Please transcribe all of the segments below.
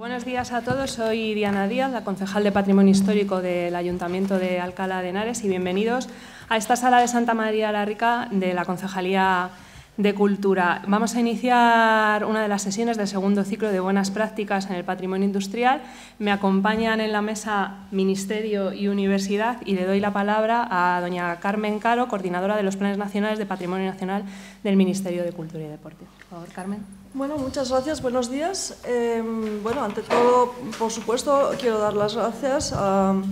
Buenos días a todos, soy Diana Díaz, la concejal de Patrimonio Histórico del Ayuntamiento de Alcalá de Henares y bienvenidos a esta sala de Santa María la Rica de la Concejalía de Cultura. Vamos a iniciar una de las sesiones del segundo ciclo de Buenas Prácticas en el Patrimonio Industrial. Me acompañan en la mesa Ministerio y Universidad y le doy la palabra a doña Carmen Caro, coordinadora de los Planes Nacionales de Patrimonio Nacional del Ministerio de Cultura y Deporte. Por favor, Carmen. Bueno, muchas gracias, buenos días. Eh, bueno, ante todo, por supuesto, quiero dar las gracias al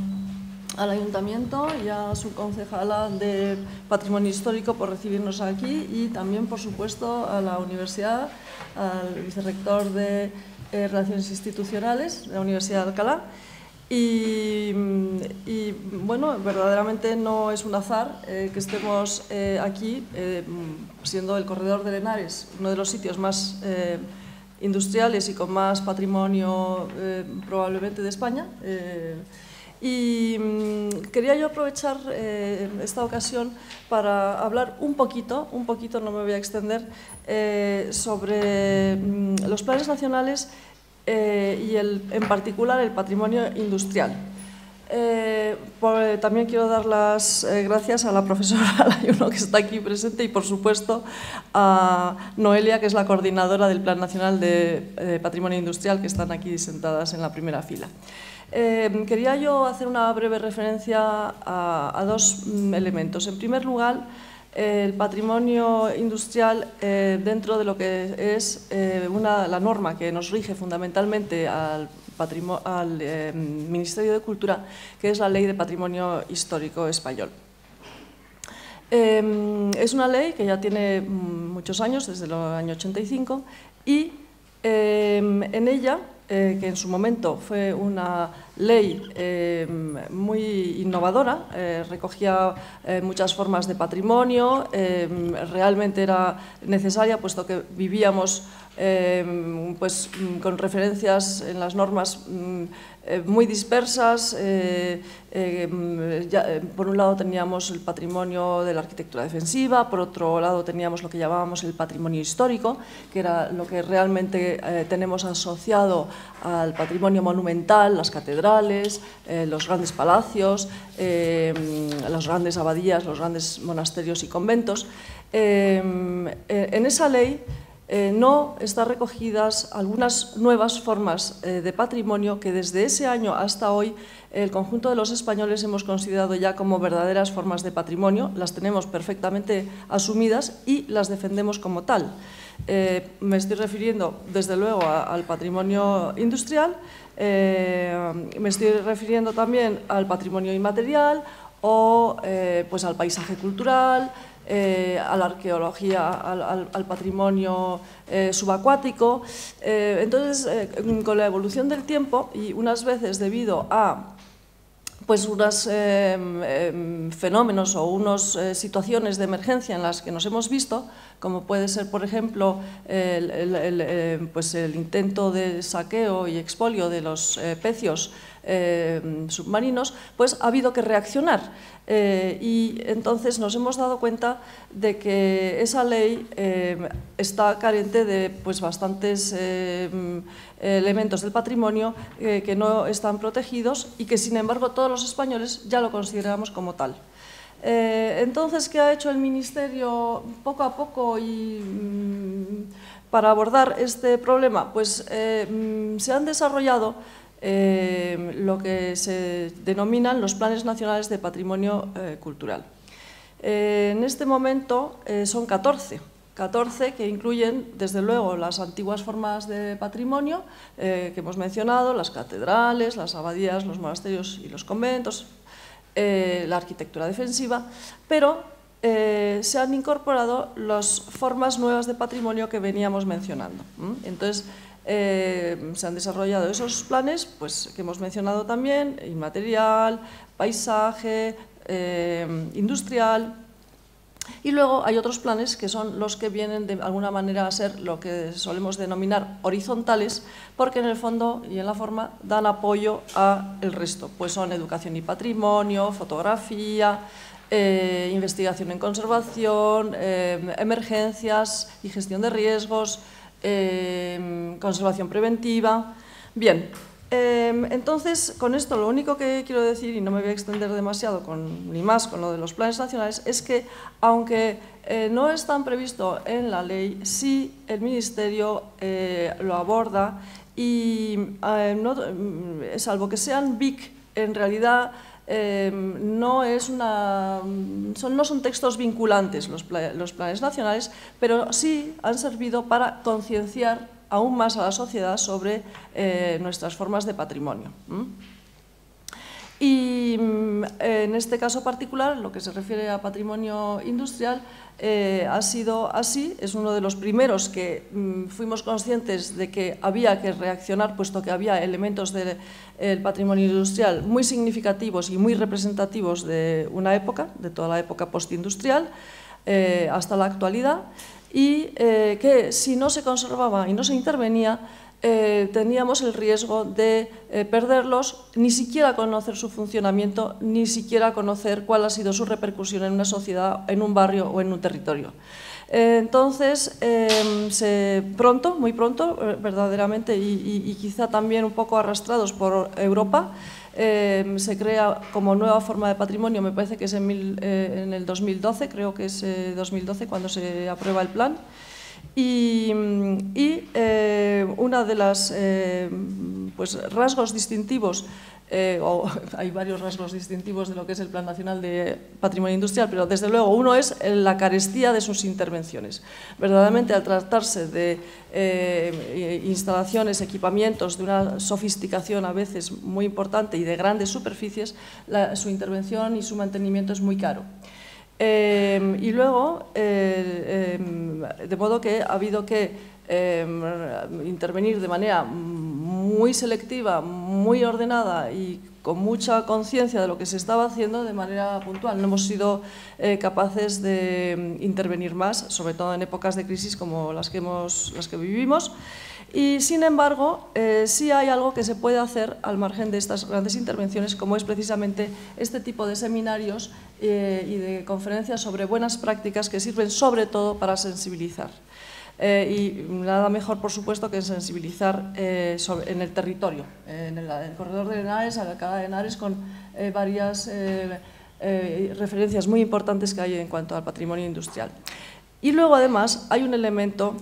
ayuntamiento y a su concejala de Patrimonio Histórico por recibirnos aquí y también, por supuesto, a la universidad, al vicerrector de eh, Relaciones Institucionales de la Universidad de Alcalá. Y, bueno, verdaderamente no es un azar eh, que estemos eh, aquí, siendo el corredor de Lenares uno de los sitios más industriales y con más patrimonio probablemente de España. Y mm, quería yo aprovechar eh, esta ocasión para hablar un poquito, un poquito, no me voy a extender, eh, sobre mm, los planes nacionales eh, y el, en particular el patrimonio industrial. también quiero dar las gracias a la profesora Layuno que está aquí presente y por supuesto a Noelia que es la coordinadora del Plan Nacional de Patrimonio Industrial que están aquí sentadas en la primera fila. Eh, quería yo hacer una breve referencia a, dos mm, elementos. En primer lugar, el patrimonio industrial eh, dentro de lo que es eh, la norma que nos rige fundamentalmente al, Ministerio de Cultura, que es la Ley de Patrimonio Histórico Español. es una ley que ya tiene mm, muchos años, desde el año 85, y en ella eh, que en su momento fue una ley eh, muy innovadora, eh, recogía muchas formas de patrimonio, realmente era necesaria puesto que vivíamos pues, con referencias en las normas mm, eh, muy dispersas. Eh, eh, por un lado teníamos el patrimonio de la arquitectura defensiva, por otro lado teníamos lo que llamábamos el patrimonio histórico, que era lo que realmente tenemos asociado al patrimonio monumental, las catedrales, los grandes palacios, las grandes abadías, los grandes monasterios y conventos. en esa ley eh, no están recogidas algunas nuevas formas eh, de patrimonio que desde ese año hasta hoy el conjunto de los españoles hemos considerado ya como verdaderas formas de patrimonio, las tenemos perfectamente asumidas y las defendemos como tal. Eh, me estoy refiriendo, desde luego, al patrimonio industrial, me estoy refiriendo también al patrimonio inmaterial o pues al paisaje cultural, eh, a la arqueología, al, patrimonio eh, subacuático. Eh, entonces, con la evolución del tiempo y unas veces debido a pues unos em, fenómenos o unas situaciones de emergencia en las que nos hemos visto, como puede ser, por ejemplo, pues el intento de saqueo y expolio de los pecios submarinos, pues ha habido que reaccionar. Eh, y entonces nos hemos dado cuenta de que esa ley eh, está carente de pues, bastantes eh, elementos del patrimonio que no están protegidos y que sin embargo todos los españoles ya lo consideramos como tal. entonces, ¿qué ha hecho el Ministerio poco a poco y, mm, para abordar este problema? Pues mm, se han desarrollado eh, lo que se denominan los planes nacionales de patrimonio eh, cultural. Eh, en este momento son 14, 14 que incluyen, desde luego, las antiguas formas de patrimonio que hemos mencionado, las catedrales, las abadías, los monasterios y los conventos, la arquitectura defensiva, pero se han incorporado las formas nuevas de patrimonio que veníamos mencionando. Entonces, eh, se han desarrollado esos planes pues, que hemos mencionado también, inmaterial, paisaje, eh, industrial, y luego hay otros planes que son los que vienen de alguna manera a ser lo que solemos denominar horizontales, porque en el fondo y en la forma dan apoyo al resto, pues son educación y patrimonio, fotografía, eh, investigación en conservación, emergencias y gestión de riesgos, Em, conservación preventiva, Bien, em, entonces, con esto lo único que quiero decir, y no me voy a extender demasiado con, ni más con lo de los planes nacionales, es que aunque eh, no están previsto en la ley, sí el Ministerio eh, lo aborda y eh, salvo que sean BIC, en realidad son, no son textos vinculantes los, los planes nacionales, pero sí han servido para concienciar aún más a la sociedad sobre eh, nuestras formas de patrimonio. Y mm, en este caso particular, lo que se refiere a patrimonio industrial, eh, ha sido así, es uno de los primeros que mm, fuimos conscientes de que había que reaccionar, puesto que había elementos del patrimonio industrial muy significativos y muy representativos de una época, de toda la época postindustrial, eh, hasta la actualidad y eh, que si no se conservaba y no se intervenía, eh, teníamos el riesgo de eh, perderlos, ni siquiera conocer su funcionamiento, ni siquiera conocer cuál ha sido su repercusión en una sociedad, en un barrio o en un territorio. entonces, se, pronto, muy pronto, verdaderamente, y quizá también un poco arrastrados por Europa, Em, se crea como nueva forma de patrimonio, me parece que es en, eh, el 2012, creo que es 2012 eh, cuando se aprueba el plan. Y, eh, una de las pues, rasgos distintivos eh, hay varios rasgos distintivos de lo que es el Plan Nacional de Patrimonio Industrial, pero desde luego uno es la carestía de sus intervenciones. Verdaderamente, al tratarse de eh, instalaciones, equipamientos de una sofisticación a veces muy importante y de grandes superficies, su intervención y su mantenimiento es muy caro. Eh, y luego, de modo que ha habido que intervenir de manera muy selectiva, muy ordenada y con mucha conciencia de lo que se estaba haciendo de manera puntual. No hemos sido eh, capaces de intervenir más, sobre todo en épocas de crisis como las que, hemos, las que vivimos. Y sin embargo, eh, sí hay algo que se puede hacer al margen de estas grandes intervenciones, como es precisamente este tipo de seminarios eh, y de conferencias sobre buenas prácticas que sirven sobre todo para sensibilizar. Eh, y nada mejor, por supuesto, que sensibilizar en el territorio, en el, corredor de Henares, a cada de Henares, con varias referencias muy importantes que hay en cuanto al patrimonio industrial. Y luego, además, hay un elemento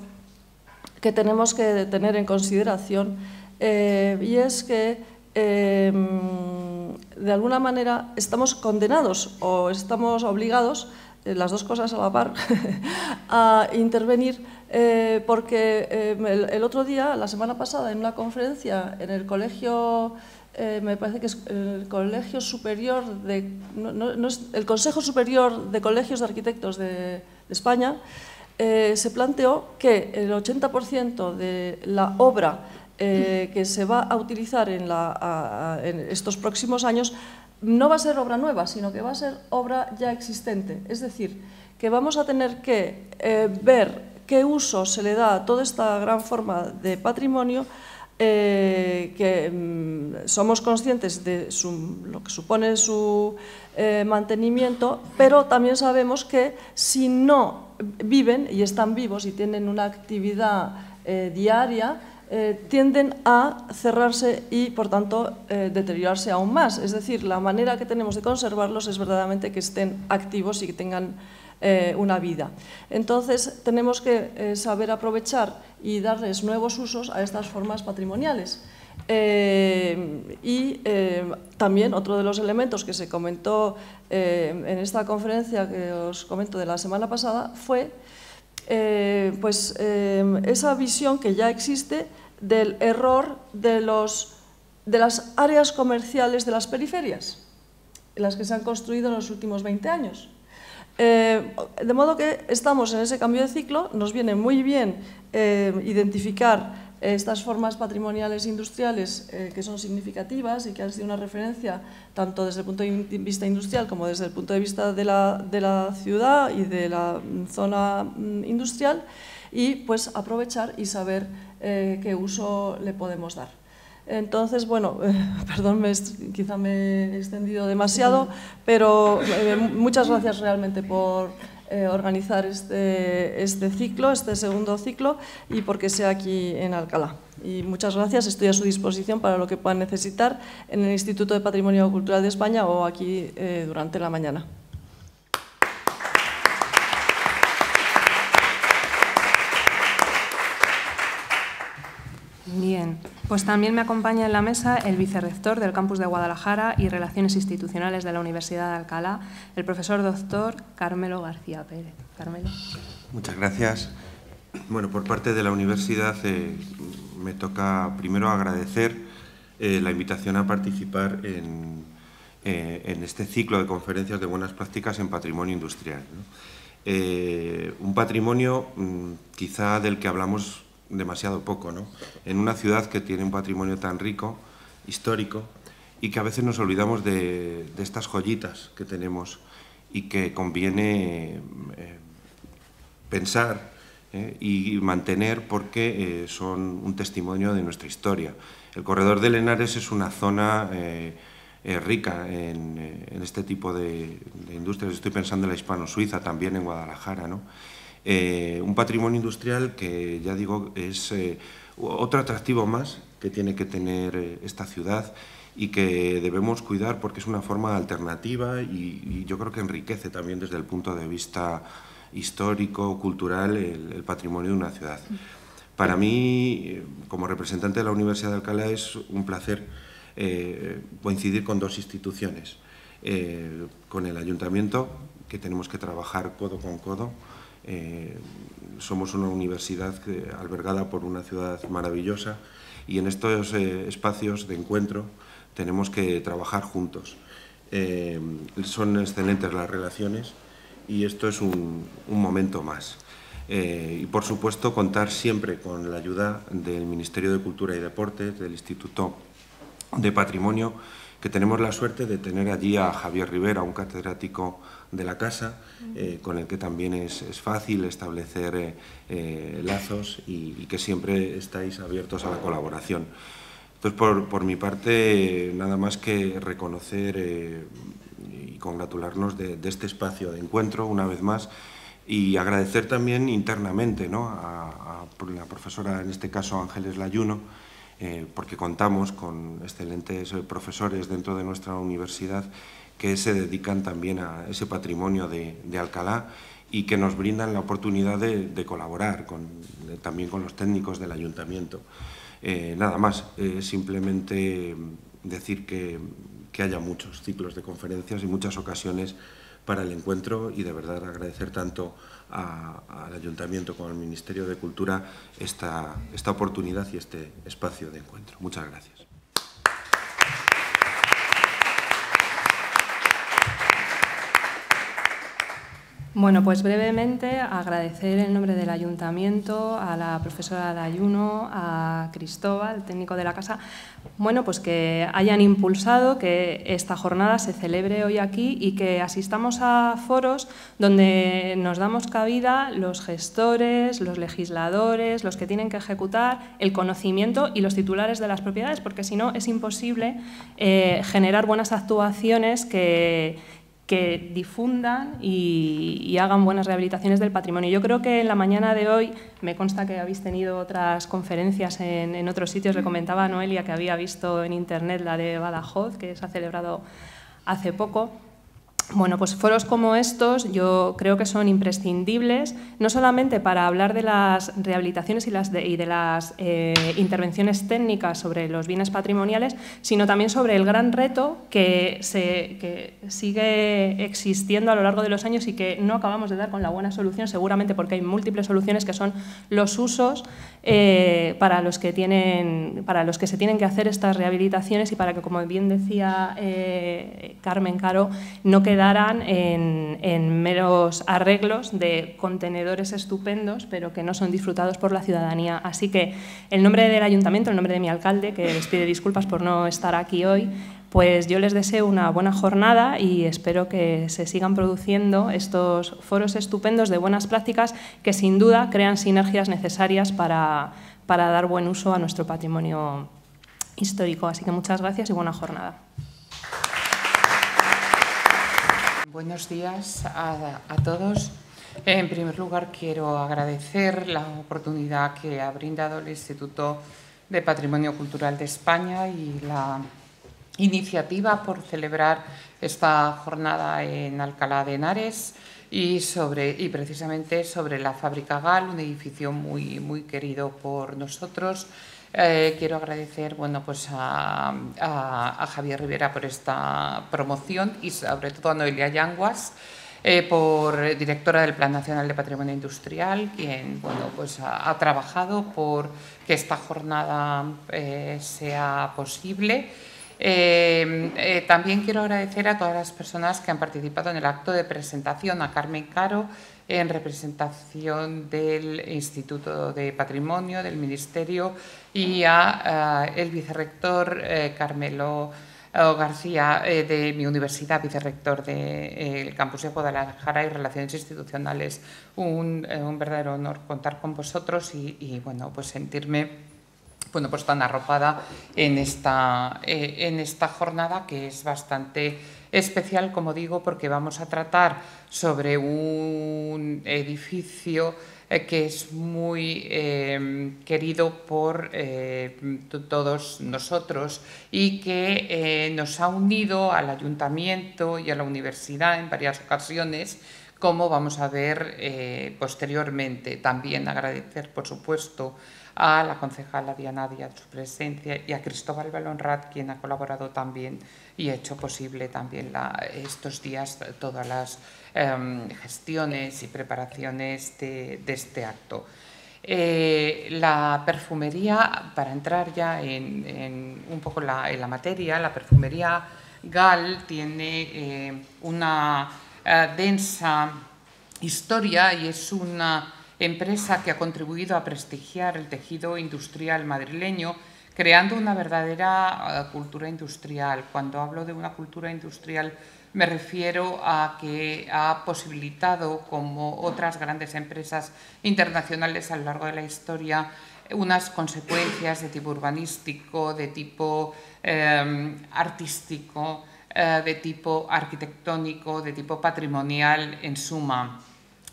que tenemos que tener en consideración y es que de alguna manera estamos condenados o estamos obligados, las dos cosas a la par, a intervenir eh, porque eh, el, otro día, la semana pasada, en una conferencia en el colegio, eh, me parece que es el Colegio Superior de, el Consejo Superior de Colegios de Arquitectos de, España, se planteó que el 80% de la obra que se va a utilizar en, estos próximos años no va a ser obra nueva, sino que va a ser obra ya existente. Es decir, que vamos a tener que ver qué uso se le da a toda esta gran forma de patrimonio eh, que mm, somos conscientes de lo que supone su eh, mantenimiento, pero también sabemos que si no viven y están vivos y tienen una actividad eh, diaria, tienden a cerrarse y, por tanto, deteriorarse aún más. Es decir, la manera que tenemos de conservarlos es verdaderamente que estén activos y que tengan eh, una vida. Entonces, tenemos que eh, saber aprovechar y darles nuevos usos a estas formas patrimoniales. Eh, y también otro de los elementos que se comentó en esta conferencia que os comento de la semana pasada fue pues, esa visión que ya existe del error de, los, de las áreas comerciales de las periferias, las que se han construido en los últimos 20 años. Eh, de modo que estamos en ese cambio de ciclo, nos viene muy bien eh, identificar estas formas patrimoniales industriales eh, que son significativas y que han sido una referencia tanto desde el punto de vista industrial como desde el punto de vista de la, de la ciudad y de la zona mm, industrial y pues aprovechar y saber qué uso le podemos dar. Entonces, bueno, perdón, quizá me he extendido demasiado, pero eh, muchas gracias realmente por eh, organizar este, este ciclo, este segundo ciclo, y porque sea aquí en Alcalá. Y muchas gracias, estoy a su disposición para lo que puedan necesitar en el Instituto de Patrimonio Cultural de España o aquí eh, durante la mañana. Bien, pues también me acompaña en la mesa el vicerrector del campus de Guadalajara y Relaciones Institucionales de la Universidad de Alcalá, el profesor doctor Carmelo García Pérez. Carmelo. Muchas gracias. Bueno, por parte de la universidad eh, me toca primero agradecer eh, la invitación a participar en, eh, en, este ciclo de conferencias de buenas prácticas en patrimonio industrial. un patrimonio mm, quizá del que hablamos demasiado poco, ¿no? En una ciudad que tiene un patrimonio tan rico, histórico, y que a veces nos olvidamos de, estas joyitas que tenemos y que conviene eh, pensar eh, y mantener porque eh, son un testimonio de nuestra historia. El corredor de Lenares es una zona rica en, este tipo de, de, industrias. Estoy pensando en la hispano-suiza, también en Guadalajara, ¿no? Eh, un patrimonio industrial que, ya digo, es eh, otro atractivo más que tiene que tener eh, esta ciudad y que debemos cuidar porque es una forma alternativa y, yo creo que enriquece también desde el punto de vista histórico, cultural, el, patrimonio de una ciudad. Para mí, como representante de la Universidad de Alcalá, es un placer coincidir con dos instituciones. con el ayuntamiento, que tenemos que trabajar codo con codo, eh, somos una universidad albergada por una ciudad maravillosa y en estos eh, espacios de encuentro tenemos que trabajar juntos. Eh, son excelentes las relaciones y esto es un, momento más. y por supuesto contar siempre con la ayuda del Ministerio de Cultura y Deportes, del Instituto de Patrimonio, que tenemos la suerte de tener allí a Javier Rivera, un catedrático de la casa, eh, con el que también es, fácil establecer eh, eh, lazos y, que siempre estáis abiertos a la colaboración. Entonces, por, mi parte, nada más que reconocer y congratularnos de, este espacio de encuentro una vez más y agradecer también internamente ¿no? a, a la profesora, en este caso Ángeles Layuno, eh, porque contamos con excelentes profesores dentro de nuestra universidad que se dedican también a ese patrimonio de, Alcalá y que nos brindan la oportunidad de, colaborar también con los técnicos del ayuntamiento. Eh, nada más, simplemente decir que, que haya muchos ciclos de conferencias y muchas ocasiones para el encuentro y de verdad agradecer tanto al Ayuntamiento como al Ministerio de Cultura esta, esta oportunidad y este espacio de encuentro. Muchas gracias. Bueno, pues brevemente agradecer en nombre del Ayuntamiento a la profesora Dayuno, a Cristóbal, técnico de la casa, bueno, pues que hayan impulsado que esta jornada se celebre hoy aquí y que asistamos a foros donde nos damos cabida los gestores, los legisladores, los que tienen que ejecutar el conocimiento y los titulares de las propiedades, porque si no es imposible eh, generar buenas actuaciones que que difundan y, hagan buenas rehabilitaciones del patrimonio. Yo creo que en la mañana de hoy, me consta que habéis tenido otras conferencias en, en otros sitios, le comentaba a Noelia que había visto en internet la de Badajoz, que se ha celebrado hace poco. Bueno, pues foros como estos yo creo que son imprescindibles, no solamente para hablar de las rehabilitaciones y, las de, las eh, intervenciones técnicas sobre los bienes patrimoniales, sino también sobre el gran reto que, se, sigue existiendo a lo largo de los años y que no acabamos de dar con la buena solución, seguramente porque hay múltiples soluciones que son los usos eh, para, los que tienen, para los que se tienen que hacer estas rehabilitaciones y para que, como bien decía eh, Carmen Caro, no quede quedaran en, meros arreglos de contenedores estupendos, pero que no son disfrutados por la ciudadanía. Así que, en nombre del ayuntamiento, en nombre de mi alcalde, que les pide disculpas por no estar aquí hoy, pues yo les deseo una buena jornada y espero que se sigan produciendo estos foros estupendos de buenas prácticas que sin duda crean sinergias necesarias para, para dar buen uso a nuestro patrimonio histórico. Así que muchas gracias y buena jornada. Buenos días a, todos. En primer lugar, quiero agradecer la oportunidad que ha brindado el Instituto de Patrimonio Cultural de España y la iniciativa por celebrar esta jornada en Alcalá de Henares y, sobre, y precisamente sobre la Fábrica GAL, un edificio muy, muy querido por nosotros. Eh, quiero agradecer bueno, pues a, Javier Rivera por esta promoción y sobre todo a Noelia Yanguas, eh, por directora del Plan Nacional de Patrimonio Industrial, quien bueno, pues ha, trabajado por que esta jornada eh, sea posible. También quiero agradecer a todas las personas que han participado en el acto de presentación, a Carmen Caro en representación del Instituto de Patrimonio, del Ministerio, y a, a el vicerrector eh, Carmelo García de mi universidad, vicerrector del campus de Guadalajara y Relaciones Institucionales. Un, un verdadero honor contar con vosotros y, y bueno, pues sentirme bueno, pues tan arropada en esta, eh, en esta jornada que es bastante especial, como digo, porque vamos a tratar sobre un edificio eh, que es muy eh, querido por eh, todos nosotros y que eh, nos ha unido al ayuntamiento y a la universidad en varias ocasiones como vamos a ver eh, posteriormente. También agradecer, por supuesto, a la concejala Diana Díaz su presencia y a Cristóbal Balonrat, quien ha colaborado también y ha hecho posible también estos días todas las eh, gestiones y preparaciones de, este acto. Eh, la perfumería, para entrar ya en, en un poco la, en la materia, la perfumería GAL tiene eh, una eh, densa historia y es una empresa que ha contribuido a prestigiar el tejido industrial madrileño, creando una verdadera uh, cultura industrial. Cuando hablo de una cultura industrial me refiero a que ha posibilitado, como otras grandes empresas internacionales a lo largo de la historia, unas consecuencias de tipo urbanístico, de tipo eh, artístico, eh, de tipo arquitectónico, de tipo patrimonial, en suma.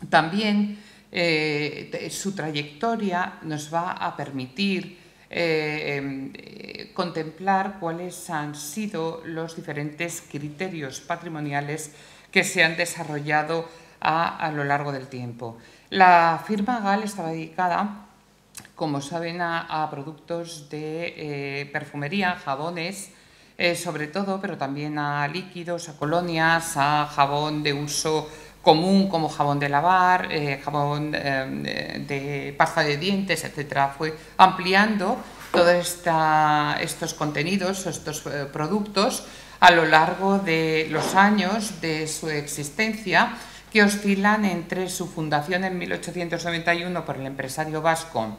También eh, su trayectoria nos va a permitir eh, eh, contemplar cuáles han sido los diferentes criterios patrimoniales que se han desarrollado a, lo largo del tiempo. La firma GAL estaba dedicada, como saben, a, a productos de perfumería, jabones, sobre todo, pero también a líquidos, a colonias, a jabón de uso común como jabón de lavar, eh, jabón eh, de pasta de dientes, etc. Fue ampliando todos estos contenidos, estos eh, productos, a lo largo de los años de su existencia, que oscilan entre su fundación en 1891 por el empresario vasco,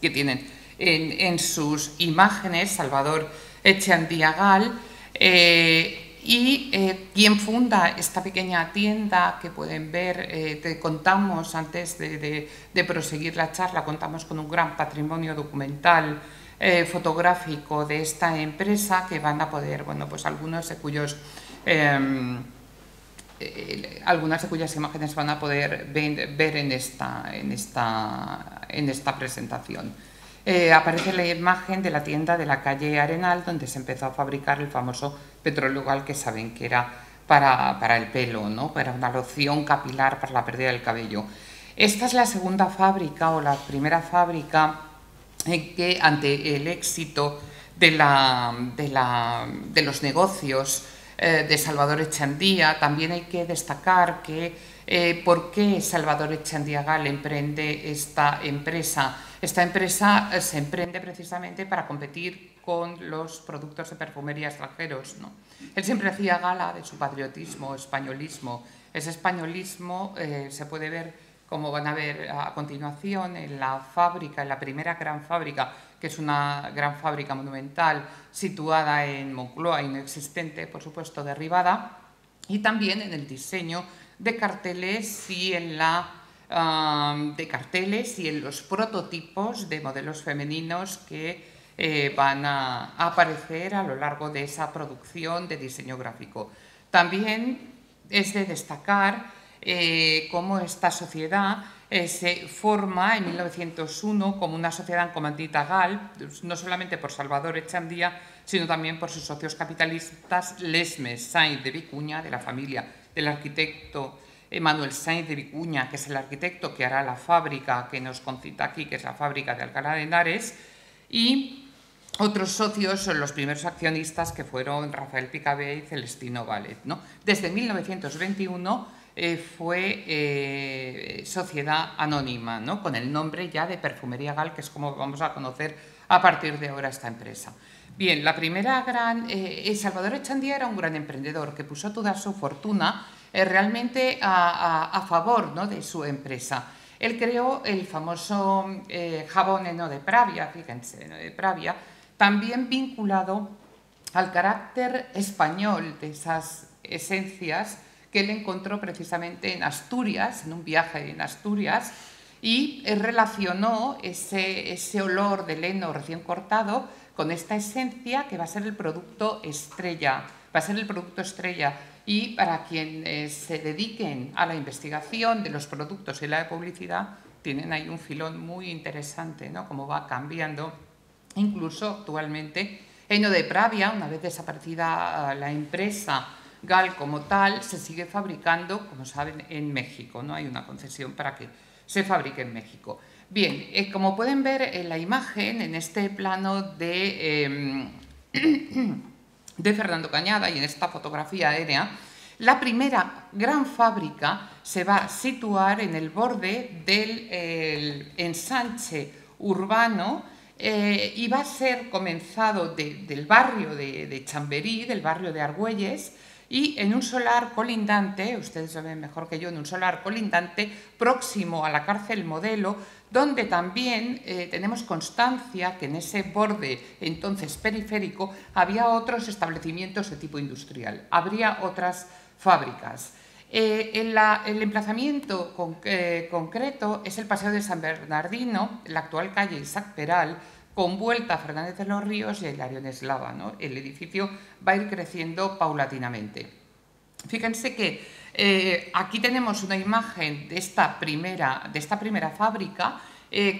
que tienen en, sus imágenes Salvador Echandiagal, eh, y eh, quien funda esta pequeña tienda que pueden ver, eh, te contamos antes de, proseguir la charla, contamos con un gran patrimonio documental eh, fotográfico de esta empresa que van a poder, bueno, pues algunos de cuyos... Em, eh, algunas de cuyas imágenes van a poder ver, ver en, esta, en, esta, en esta presentación eh, aparece la imagen de la tienda de la calle Arenal, donde se empezó a fabricar el famoso petróleo que saben que era para, para el pelo, ¿no? para una loción capilar para la pérdida del cabello. Esta es la segunda fábrica o la primera fábrica en que ante el éxito de, la, de, la, de los negocios eh, de Salvador Echandía, también hay que destacar que eh, por qué Salvador Echandía Gal emprende esta empresa esta empresa eh, se emprende precisamente para competir con los productos de perfumería extranjeros. ¿no? Él siempre hacía gala de su patriotismo, españolismo. Ese españolismo se puede ver, como van a ver a continuación, en la fábrica, en la primera gran fábrica, que es una gran fábrica monumental situada en Moncloa, inexistente, por supuesto, derribada, y también en el diseño de carteles y en la de carteles y en los prototipos de modelos femeninos que eh, van a, aparecer a lo largo de esa producción de diseño gráfico. También es de destacar eh, cómo esta sociedad eh, se forma en 1901 como una sociedad en comandita gal, no solamente por Salvador Echandía, sino también por sus socios capitalistas Lesmes Sainz de Vicuña, de la familia del arquitecto Manuel Sainz de Vicuña, que es el arquitecto que hará la fábrica que nos concita aquí, que es la fábrica de Alcalá de Henares, y otros socios son los primeros accionistas que fueron Rafael Picabé y Celestino Valet. ¿no? Desde 1921 eh, fue eh, sociedad anónima, ¿no? con el nombre ya de Perfumería Gal, que es como vamos a conocer a partir de ahora esta empresa. Bien, la primera gran... Eh, Salvador Echandía era un gran emprendedor que puso toda su fortuna realmente a, favor ¿no? de su empresa. Él creó el famoso jabón Eno de Pravia, fíjense, Eno de Pravia, también vinculado al carácter español de esas esencias que él encontró precisamente en Asturias, en un viaje en Asturias, y relacionó ese, ese olor de leno recién cortado con esta esencia que va a ser el producto estrella, va a ser el producto estrella. Y para quienes se dediquen a la investigación de los productos y la publicidad, tienen ahí un filón muy interesante, ¿no? Cómo va cambiando Incluso actualmente, Eno de Pravia, una vez desaparecida la empresa GAL como tal, se sigue fabricando, como saben, en México. No hay una concesión para que se fabrique en México. Bien, eh, como pueden ver en la imagen, en este plano de, em, de Fernando Cañada y en esta fotografía aérea, la primera gran fábrica se va a situar en el borde del ensanche urbano eh, y va a ser comenzado del barrio de, Chamberí, del barrio de Argüelles, y en un solar colindante, ustedes saben mejor que yo, en un solar colindante próximo a la cárcel modelo, donde también eh, tenemos constancia que en ese borde entonces periférico había otros establecimientos de tipo industrial, habría otras fábricas. Eh, el, emplazamiento eh, concreto es el Paseo de San Bernardino, la actual calle Isaac Peral, con vuelta a Fernández de los Ríos y a Hilarión Eslava. El edificio va a ir creciendo paulatinamente. Fíjense que eh, aquí tenemos una imagen de esta primera, de esta primera fábrica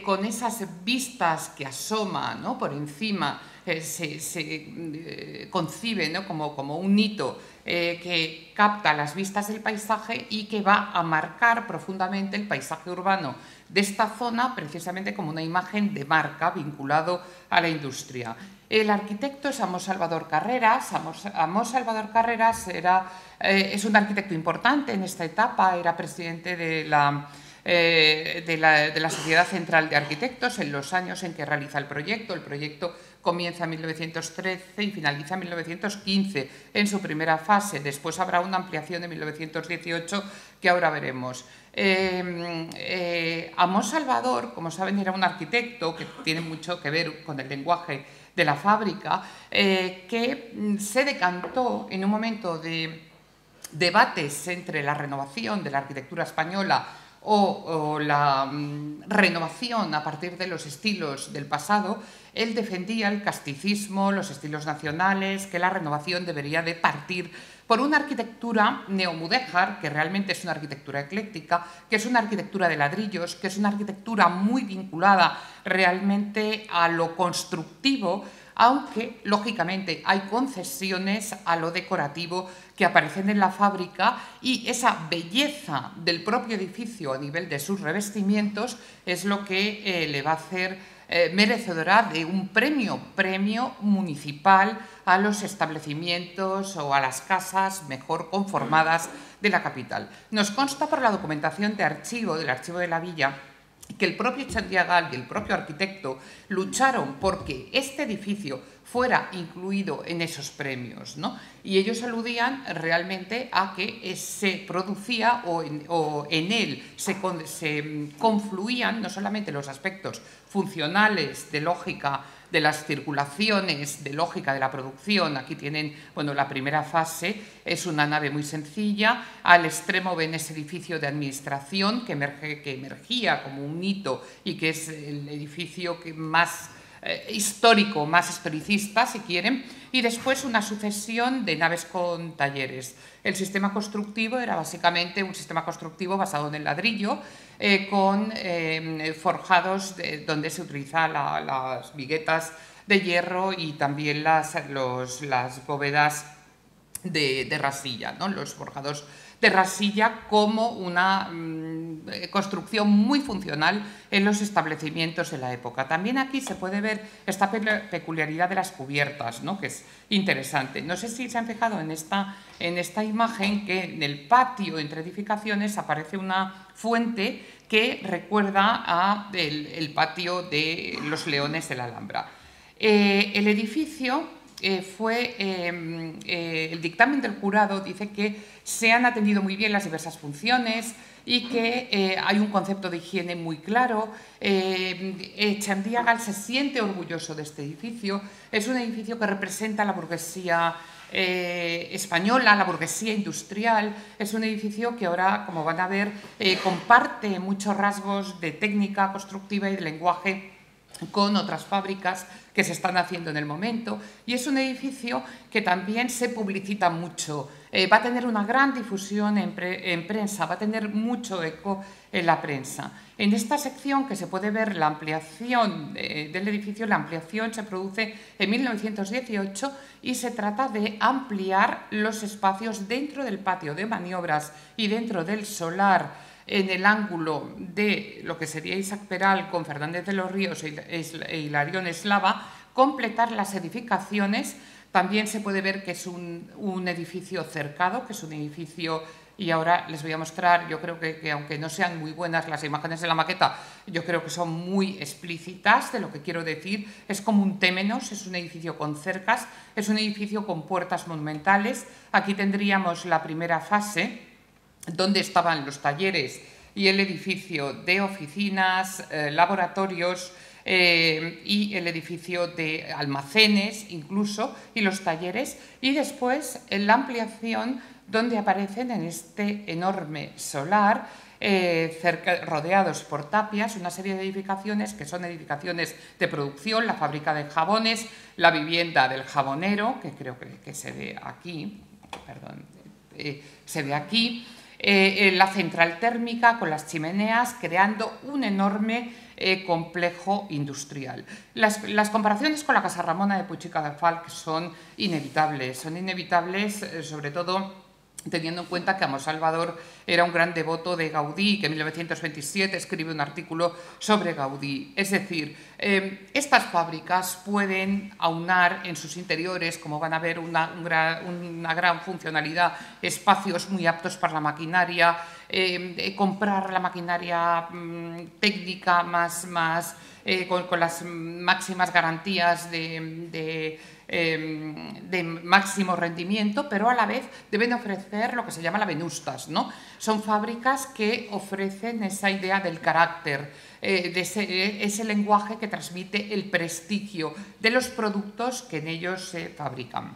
con esas vistas que asoman por encima se, concibe como, un hito eh, que capta las vistas del paisaje y que va a marcar profundamente el paisaje urbano de esta zona precisamente como una imagen de marca vinculado a la industria. El arquitecto es Amos Salvador Carreras. Amos, Salvador Carreras era, eh, es un arquitecto importante en esta etapa, era presidente de la, eh, de la Sociedad Central de Arquitectos en los años en que realiza el proyecto. El proyecto comienza en 1913 y finaliza en 1915 en su primera fase. Después habrá una ampliación en 1918 que ahora veremos. Eh, eh, Amos Salvador, como saben, era un arquitecto que tiene mucho que ver con el lenguaje de la fábrica, eh, que mm, se decantó en un momento de debates entre la renovación de la arquitectura española o, la mm, renovación a partir de los estilos del pasado, él defendía el casticismo, los estilos nacionales, que la renovación debería de partir por una arquitectura neomudéjar, que realmente es una arquitectura ecléctica, que es una arquitectura de ladrillos, que es una arquitectura muy vinculada realmente a lo constructivo, aunque lógicamente hay concesiones a lo decorativo que aparecen en la fábrica y esa belleza del propio edificio a nivel de sus revestimientos es lo que eh, le va a hacer eh, merecedora de un premio, premio municipal a los establecimientos o a las casas mejor conformadas de la capital. Nos consta por la documentación de archivo del Archivo de la Villa que el propio Chandiagal y el propio arquitecto lucharon porque este edificio fuera incluido en esos premios. ¿no? Y ellos aludían realmente a que se producía o en, él se, se, confluían no solamente los aspectos funcionales de lógica de las circulaciones de lógica de la producción. Aquí tienen, bueno, la primera fase es una nave muy sencilla. Al extremo ven ese edificio de administración que, emerge, que emergía como un hito y que es el edificio que más eh, histórico, más historicista, si quieren, y después una sucesión de naves con talleres. El sistema constructivo era básicamente un sistema constructivo basado en el ladrillo, eh, con eh, forjados donde se utilizan las viguetas de hierro y también las, las bóvedas de, de ¿no? los forjados de rasilla como una mm, eh, construcción muy funcional en los establecimientos de la época. También aquí se puede ver esta peculiaridad de las cubiertas, ¿no? que es interesante. No sé si se han fijado en esta, en esta imagen que en el patio entre edificaciones aparece una fuente que recuerda a el, patio de los Leones de la Alhambra. Eh, el edificio eh, fue em, eh, el dictamen del jurado dice que se han atendido muy bien las diversas funciones y que eh, hay un concepto de higiene muy claro. Chandiagal se siente orgulloso de este edificio. Es un edificio que representa la burguesía española, la burguesía industrial. Es un edificio que ahora, como van a ver, comparte muchos rasgos de técnica constructiva y de lenguaje con otras fábricas que se están haciendo en el momento y es un edificio que también se publicita mucho, eh, va a tener una gran difusión en, prensa, va a tener mucho eco en la prensa. En esta sección que se puede ver la ampliación del edificio, la ampliación se produce en 1918 y se trata de ampliar los espacios dentro del patio de maniobras y dentro del solar en el ángulo de lo que sería Isaac Peral con Fernández de los Ríos e Hilarión Eslava, completar las edificaciones. También se puede ver que es un, edificio cercado, que es un edificio y ahora les voy a mostrar, yo creo que, aunque no sean muy buenas las imágenes de la maqueta, yo creo que son muy explícitas de lo que quiero decir. Es como un témenos, es un edificio con cercas, es un edificio con puertas monumentales. Aquí tendríamos la primera fase, donde estaban los talleres y el edificio de oficinas, eh, laboratorios eh, y el edificio de almacenes incluso y los talleres y después en la ampliación donde aparecen en este enorme solar eh, rodeados por tapias, una serie de edificaciones que son edificaciones de producción, la fábrica de jabones, la vivienda del jabonero, que creo que, se ve aquí, perdón, se ve aquí, eh, la central térmica con las chimeneas, creando un enorme eh, complejo industrial. Las, comparaciones con la Casa Ramona de Puchica de Falc son inevitables, son inevitables eh, sobre todo teniendo en cuenta que Amos Salvador era un gran devoto de Gaudí, que en 1927 escribe un artículo sobre Gaudí. Es decir, eh, estas fábricas pueden aunar en sus interiores, como van a ver, una, gran funcionalidad, espacios muy aptos para la maquinaria, eh, comprar la maquinaria mm, técnica más, más eh, con, las máximas garantías de Em, de máximo rendimiento, pero a la vez deben ofrecer lo que se llama la venustas. ¿no? Son fábricas que ofrecen esa idea del carácter, eh, de ese, lenguaje que transmite el prestigio de los productos que en ellos se fabrican.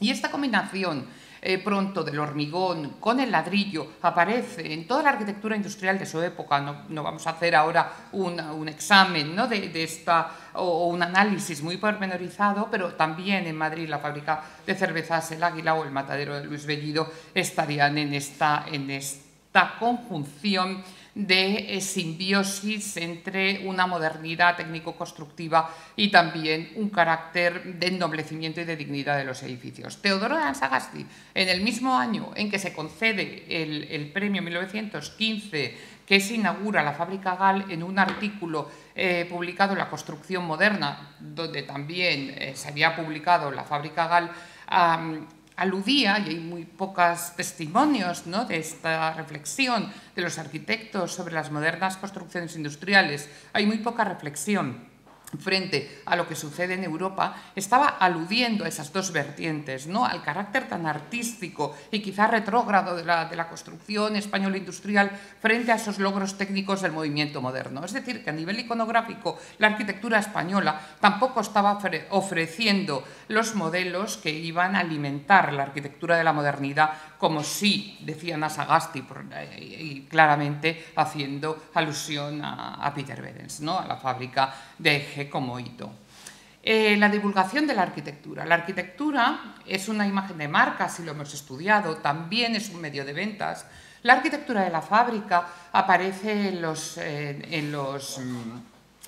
Y esta combinación eh, pronto del hormigón con el ladrillo aparece en toda la arquitectura industrial de su época. No, vamos a hacer ahora un examen ¿no? de, esta o, un análisis muy pormenorizado, pero también en Madrid la fábrica de cervezas El Águila o el matadero de Luis Bellido estarían en esta, en esta conjunción de eh, simbiosis entre una modernidad técnico-constructiva y también un carácter de ennoblecimiento y de dignidad de los edificios. Teodoro de Ansagasti, en el mismo año en que se concede el, el premio 1915 que se inaugura la fábrica GAL en un artículo eh, publicado en La Construcción Moderna, donde también eh, se había publicado la fábrica GAL, aludía, y hay muy pocos testimonios ¿no? de esta reflexión de los arquitectos sobre las modernas construcciones industriales, hay muy poca reflexión frente a lo que sucede en Europa, estaba aludiendo a esas dos vertientes, ¿no? al carácter tan artístico y quizá retrógrado de la, de la, construcción española industrial frente a esos logros técnicos del movimiento moderno. Es decir, que a nivel iconográfico la arquitectura española tampoco estaba ofreciendo los modelos que iban a alimentar la arquitectura de la modernidad, como sí decía Nasagasti, eh, y claramente haciendo alusión a, Peter Behrens, ¿no? a la fábrica de como hito. Eh, la divulgación de la arquitectura. La arquitectura es una imagen de marca, si lo hemos estudiado, también es un medio de ventas. La arquitectura de la fábrica aparece en los, en los mm,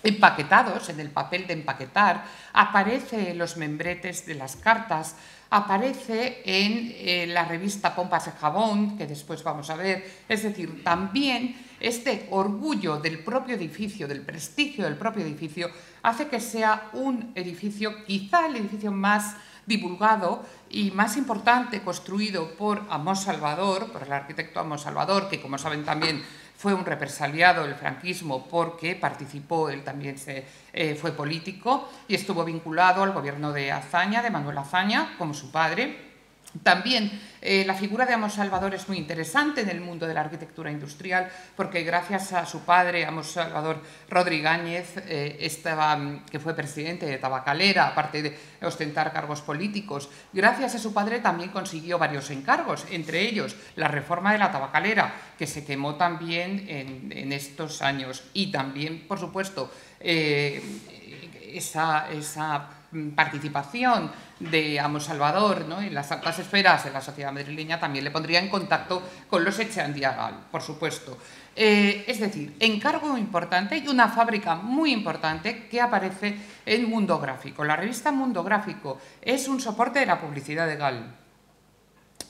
empaquetados, en el papel de empaquetar, aparece en los membretes de las cartas, aparece en la revista Pompas de Jabón, que después vamos a ver. Es decir, también este orgullo del propio edificio, del prestigio del propio edificio, hace que sea un edificio, quizá el edificio más divulgado y más importante construido por Amos Salvador, por el arquitecto Amos Salvador, que como saben también fue un represaliado del franquismo porque participó, él también se, eh, fue político y estuvo vinculado al gobierno de Azaña, de Manuel Azaña, como su padre. También eh, la figura de Amos Salvador es muy interesante en el mundo de la arquitectura industrial porque gracias a su padre, Amos Salvador Rodríguez, eh, estaba, que fue presidente de Tabacalera, aparte de ostentar cargos políticos, gracias a su padre también consiguió varios encargos, entre ellos la reforma de la tabacalera, que se quemó también en, estos años, y también, por supuesto, eh, esa participación de Amos Salvador ¿no? en las altas esferas de la sociedad madrileña también le pondría en contacto con los Echeandiagal, por supuesto. Eh, es decir, encargo importante y una fábrica muy importante que aparece en Mundo Gráfico. La revista Mundo Gráfico es un soporte de la publicidad de Gal,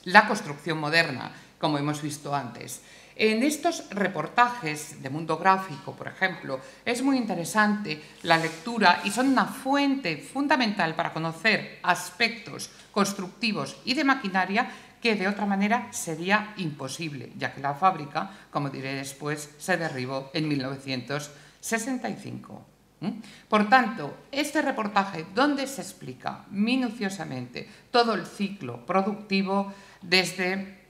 la construcción moderna, como hemos visto antes. En estos reportajes de mundo gráfico, por ejemplo, es muy interesante la lectura y son una fuente fundamental para conocer aspectos constructivos y de maquinaria que de otra manera sería imposible, ya que la fábrica, como diré después, se derribó en 1965. Por tanto, este reportaje donde se explica minuciosamente todo el ciclo productivo desde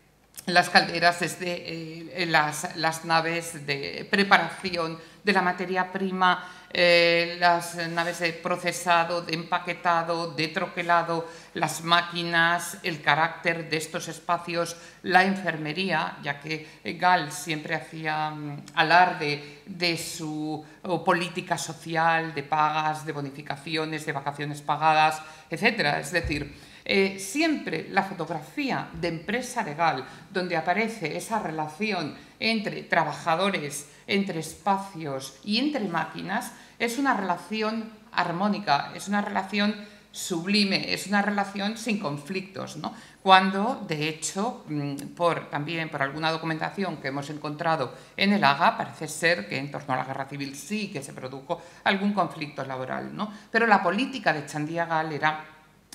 las calderas desde eh, las, naves de preparación de la materia prima, eh, las naves de procesado, de empaquetado, de troquelado, las máquinas, el carácter de estos espacios, la enfermería, ya que Gal siempre hacía mm, alarde de su política social, de pagas, de bonificaciones, de vacaciones pagadas, etc. Es decir, eh, siempre la fotografía de empresa legal, donde aparece esa relación entre trabajadores, entre espacios y entre máquinas, es una relación armónica, es una relación sublime, es una relación sin conflictos, ¿no? cuando de hecho, mm, por, también por alguna documentación que hemos encontrado en el AGA, parece ser que en torno a la guerra civil sí que se produjo algún conflicto laboral, ¿no? pero la política de Chandiagal era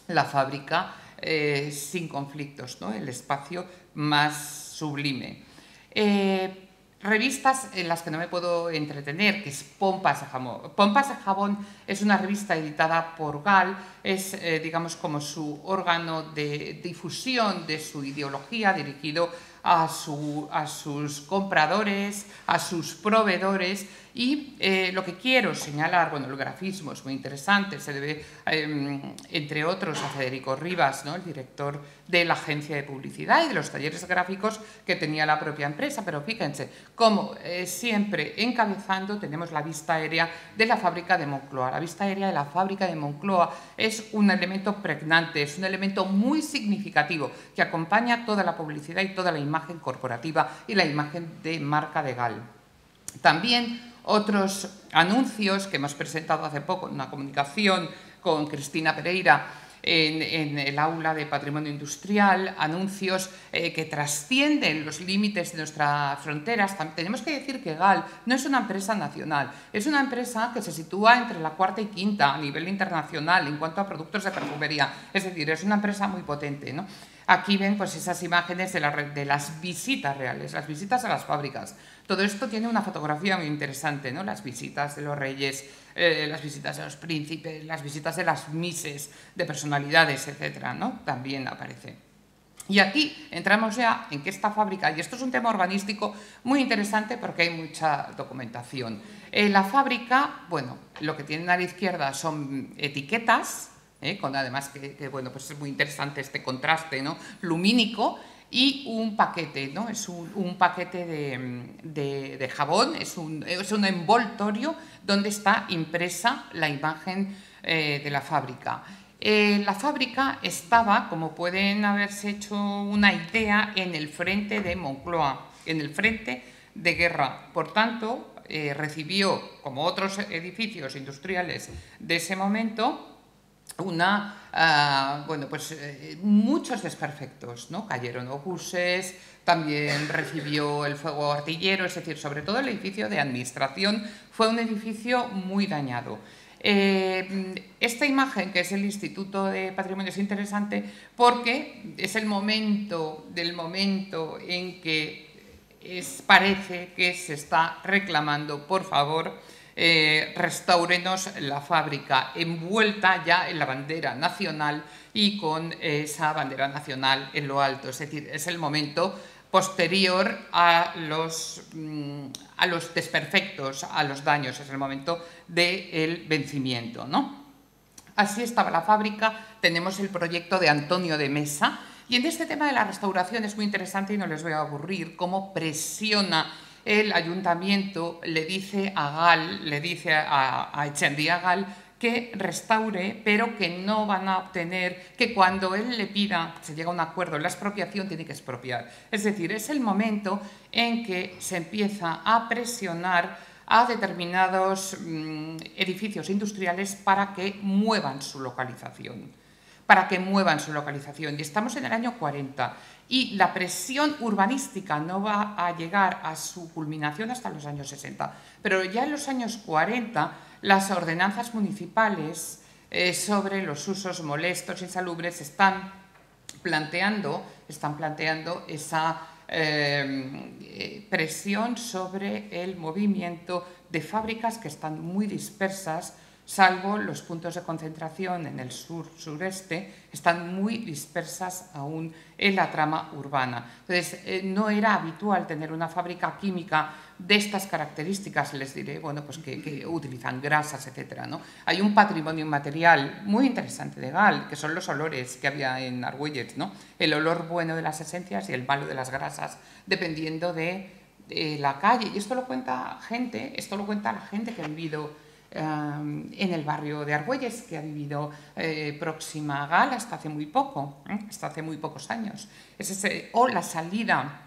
la fábrica eh, sin conflictos, ¿no? el espacio más sublime. Eh, revistas en las que no me puedo entretener, que es Pompas de Jabón. Pompas de Jabón es una revista editada por Gal, es, eh, digamos, como su órgano de difusión de su ideología dirigido a, a sus compradores, a sus proveedores y eh, lo que quiero señalar, bueno, el grafismo es muy interesante, se debe, em, entre otros, a Federico Rivas, ¿no? el director de la agencia de publicidad y de los talleres gráficos que tenía la propia empresa, pero fíjense, como eh, siempre encabezando tenemos la vista aérea de la fábrica de Moncloa. La vista aérea de la fábrica de Moncloa es un elemento pregnante, es un elemento muy significativo que acompaña toda la publicidad y toda la imagen corporativa y la imagen de marca de Gal. También otros anuncios que hemos presentado hace poco en una comunicación con Cristina Pereira en, el aula de patrimonio industrial, anuncios eh, que trascienden los límites de nuestras fronteras. Tenemos que decir que GAL no es una empresa nacional, es una empresa que se sitúa entre la cuarta y quinta a nivel internacional en cuanto a productos de perfumería. Es decir, es una empresa muy potente. ¿no? Aquí ven pues, esas imágenes de, las visitas reales, las visitas a las fábricas. Todo esto tiene una fotografía muy interesante, ¿no? las visitas de los reyes, eh, las visitas de los príncipes, las visitas de las mises, de personalidades, etc. ¿no? También aparece. Y aquí entramos ya en que esta fábrica, y esto es un tema urbanístico muy interesante porque hay mucha documentación. Eh, la fábrica, bueno, lo que tienen a la izquierda son etiquetas, ¿eh? con además que, bueno, pues es muy interesante este contraste ¿no? lumínico y un paquete, ¿no? es un, paquete de, jabón, es un, es un, envoltorio donde está impresa la imagen de la fábrica. la fábrica estaba, como pueden haberse hecho una idea, en el frente de Moncloa, en el frente de guerra. Por tanto, recibió, como otros edificios industriales de ese momento, una, ah, bueno, pues eh, muchos desperfectos, ¿no? Cayeron obuses, también recibió el fuego artillero, es decir, sobre todo el edificio de administración fue un edificio muy dañado. Eh, esta imagen, que es el Instituto de Patrimonio, es interesante porque es el momento del momento en que parece que se está reclamando, por favor, eh, la fábrica envuelta ya en la bandera nacional y con esa bandera nacional en lo alto. Es decir, es el momento posterior a los, mm, a los desperfectos, a los daños, es el momento del vencimiento. ¿no? Así estaba la fábrica, tenemos el proyecto de Antonio de Mesa, y en este tema de la restauración es muy interesante y no les voy a aburrir cómo presiona el ayuntamiento le dice a Gal, le dice a, a Gal que restaure, pero que no van a obtener, que cuando él le pida, se llega a un acuerdo, la expropiación tiene que expropiar. Es decir, es el momento en que se empieza a presionar a determinados mm, edificios industriales para que muevan su localización para que muevan su localización. Y estamos en el año 40 y la presión urbanística no va a llegar a su culminación hasta los años 60. Pero ya en los años 40 las ordenanzas municipales eh, sobre los usos molestos, insalubres, están planteando, están planteando esa eh, presión sobre el movimiento de fábricas que están muy dispersas salvo los puntos de concentración en el sur-sureste, están muy dispersas aún en la trama urbana. Entonces, eh, no era habitual tener una fábrica química de estas características, les diré, bueno, pues que, utilizan grasas, etc. ¿no? Hay un patrimonio inmaterial muy interesante de Gal, que son los olores que había en Argüelles, ¿no? el olor bueno de las esencias y el malo de las grasas, dependiendo de, de la calle. Y esto lo cuenta gente, esto lo cuenta la gente que ha vivido en el barrio de Argüelles, que ha vivido eh, próxima a Gal hasta hace muy poco, ¿eh? hasta hace muy pocos años. Es ese, o la salida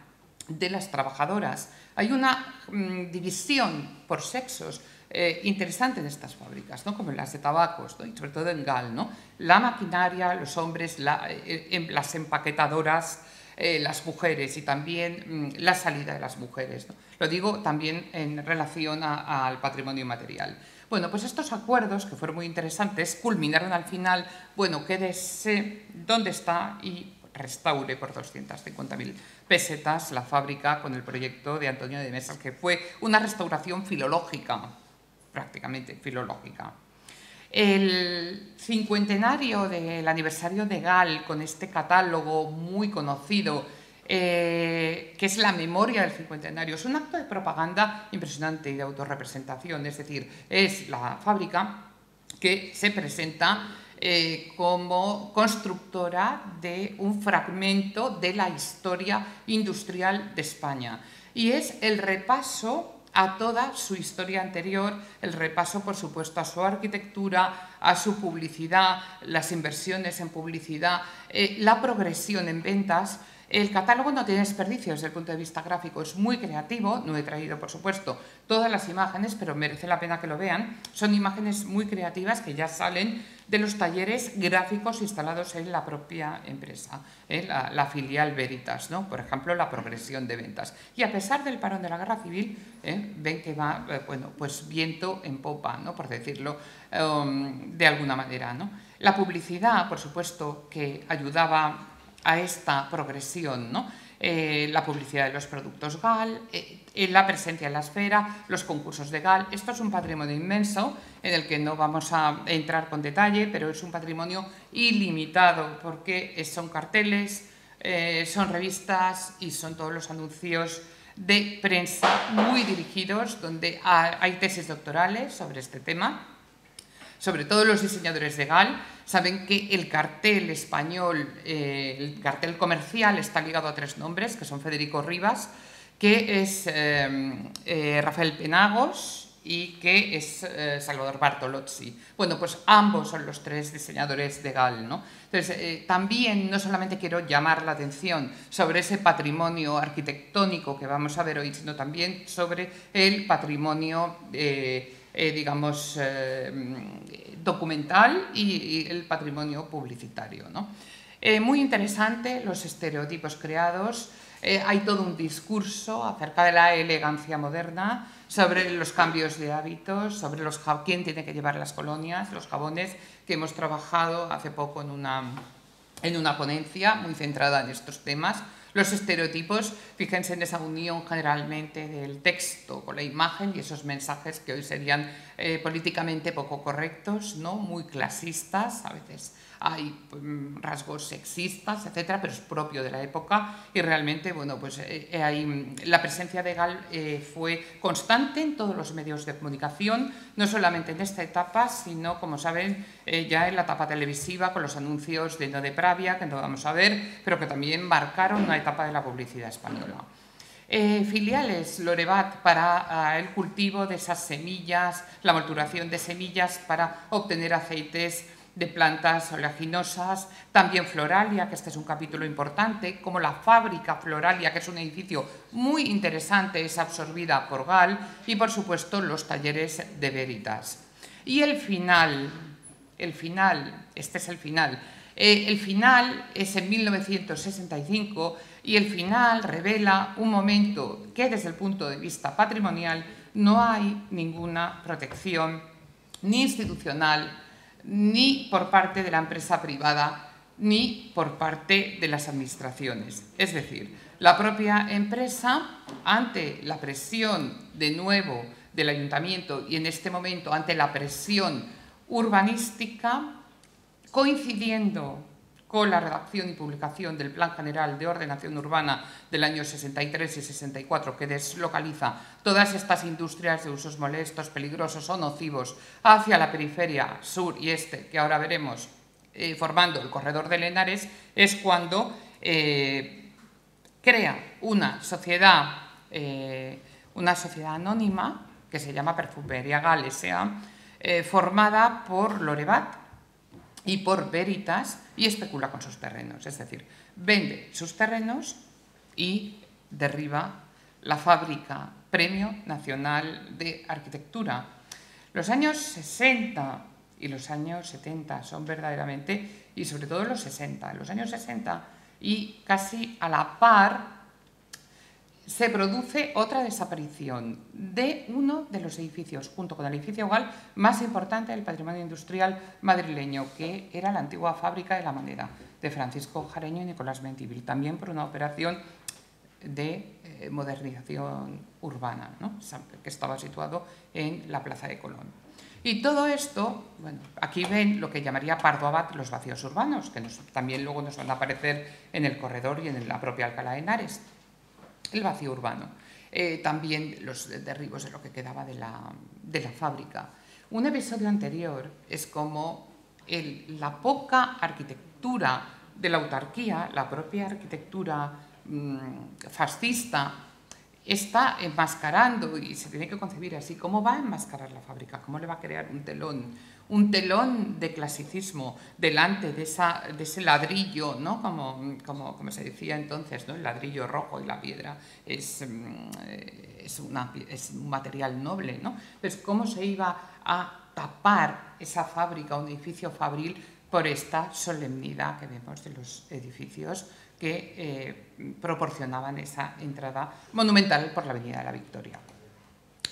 de las trabajadoras. Hay una mm, división por sexos eh, interesante en estas fábricas, ¿no? como en las de tabacos, y sobre todo en Gal. ¿no? La maquinaria, los hombres, em, las empaquetadoras, las mujeres y también mm, la salida de las mujeres. Lo digo también en relación al patrimonio material. Bueno, pues estos acuerdos, que fueron muy interesantes, culminaron al final, bueno, quédese dónde está y restaure por 250.000 pesetas la fábrica con el proyecto de Antonio de Mesas, que fue una restauración filológica, prácticamente filológica. El cincuentenario del aniversario de Gal, con este catálogo muy conocido, eh, que es la memoria del cincuentenario. Es un acto de propaganda impresionante y de autorrepresentación, es decir, es la fábrica que se presenta eh, como constructora de un fragmento de la historia industrial de España. Y es el repaso a toda su historia anterior, el repaso, por supuesto, a su arquitectura, a su publicidad, las inversiones en publicidad, eh, la progresión en ventas, el catálogo no tiene desperdicio desde el punto de vista gráfico, es muy creativo, no he traído por supuesto todas las imágenes, pero merece la pena que lo vean. Son imágenes muy creativas que ya salen de los talleres gráficos instalados en la propia empresa, la, filial Veritas, ¿no? por ejemplo, la progresión de ventas. Y a pesar del parón de la guerra civil, ¿eh? ven que va, eh, bueno, pues viento en popa, ¿no? por decirlo um, de alguna manera. La publicidad, por supuesto, que ayudaba a esta progresión. Eh, la publicidad de los productos GAL, eh, la presencia en la esfera, los concursos de GAL. Esto es un patrimonio inmenso en el que no vamos a entrar con detalle, pero es un patrimonio ilimitado porque son carteles, eh, son revistas y son todos los anuncios de prensa muy dirigidos donde hay tesis doctorales sobre este tema sobre todo los diseñadores de GAL, saben que el cartel español, eh, el cartel comercial está ligado a tres nombres, que son Federico Rivas, que es eh, eh, Rafael Penagos, y que es eh, Salvador Bartolozzi. Bueno, pues ambos son los tres diseñadores de GAL. ¿no? Entonces, también no solamente quiero llamar la atención sobre ese patrimonio arquitectónico que vamos a ver hoy, sino también sobre el patrimonio, digamos, documental y, el patrimonio publicitario. ¿no? muy interesante los estereotipos creados. hay todo un discurso acerca de la elegancia moderna, sobre los cambios de hábitos, sobre los, quién tiene que llevar las colonias, los jabones, que hemos trabajado hace poco en una, en una ponencia muy centrada en estos temas. Los estereotipos, fíjense en esa unión generalmente del texto con la imagen y esos mensajes que hoy serían eh, políticamente poco correctos, ¿no? muy clasistas, a veces hay mm, rasgos sexistas, etcétera, pero es propio de la época y realmente, bueno, pues eh, eh, la presencia de Gal eh, fue constante en todos los medios de comunicación, no solamente en esta etapa, sino, como saben, ya en la etapa televisiva con los anuncios de No de Pravia, que no vamos a ver, pero que también marcaron una etapa de la publicidad española. filiales Lorebat para ah, el cultivo de esas semillas, la molturación de semillas para obtener aceites de plantas oleaginosas, también Floralia, que este es un capítulo importante, como la fábrica Floralia, que es un edificio muy interesante, es absorbida por Gal, y por supuesto los talleres de Veritas. Y el final, el final, este es el final, eh, el final es en 1965 y el final revela un momento que desde el punto de vista patrimonial no hay ninguna protección ni institucional ni por parte de la empresa privada ni por parte de las administraciones. Es decir, la propia empresa, ante la presión de nuevo del ayuntamiento y en este momento ante la presión urbanística, coincidiendo con la redacción y publicación del Plan General de Ordenación Urbana del año 63 y 64, que deslocaliza todas estas industrias de usos molestos, peligrosos o nocivos hacia la periferia sur y este, que ahora veremos eh, formando el corredor de Lenares, es cuando eh, crea una sociedad, eh, una sociedad anónima que se llama Perfumería Galesea, formada por Lorebat, y por Veritas y especula con sus terrenos. Es decir, vende sus terrenos y derriba la fábrica Premio Nacional de Arquitectura. Los años 60 y los años 70 son verdaderamente, y sobre todo los 60, los años 60 y casi a la par se produce otra desaparición de uno de los edificios, junto con el edificio Gal, más importante del patrimonio industrial madrileño, que era la antigua fábrica de la moneda de Francisco Jareño y Nicolás Mentivil, también por una operación de eh, modernización urbana, que estaba situado en la Plaza de Colón. Y todo esto, bueno, aquí ven lo que llamaría Pardo Abad los vacíos urbanos, que también luego nos van a aparecer en el corredor y en la propia Alcalá de Henares el vacío urbano, eh, también los derribos de lo que quedaba de la, fábrica. Un episodio anterior es como la poca arquitectura de la autarquía, la propia arquitectura mm, fascista, está enmascarando y se tiene que concebir así, ¿cómo va a enmascarar la fábrica? ¿Cómo le va a crear un telón? Un telón de clasicismo delante de, ese ladrillo, ¿no? como, como, como, se decía entonces, ¿no? el ladrillo rojo y la piedra es, mm, una, es un material noble. ¿no? Pues ¿cómo se iba a tapar esa fábrica, un edificio fabril, por esta solemnidad que vemos de los edificios que eh, proporcionaban esa entrada monumental por la Avenida de la Victoria.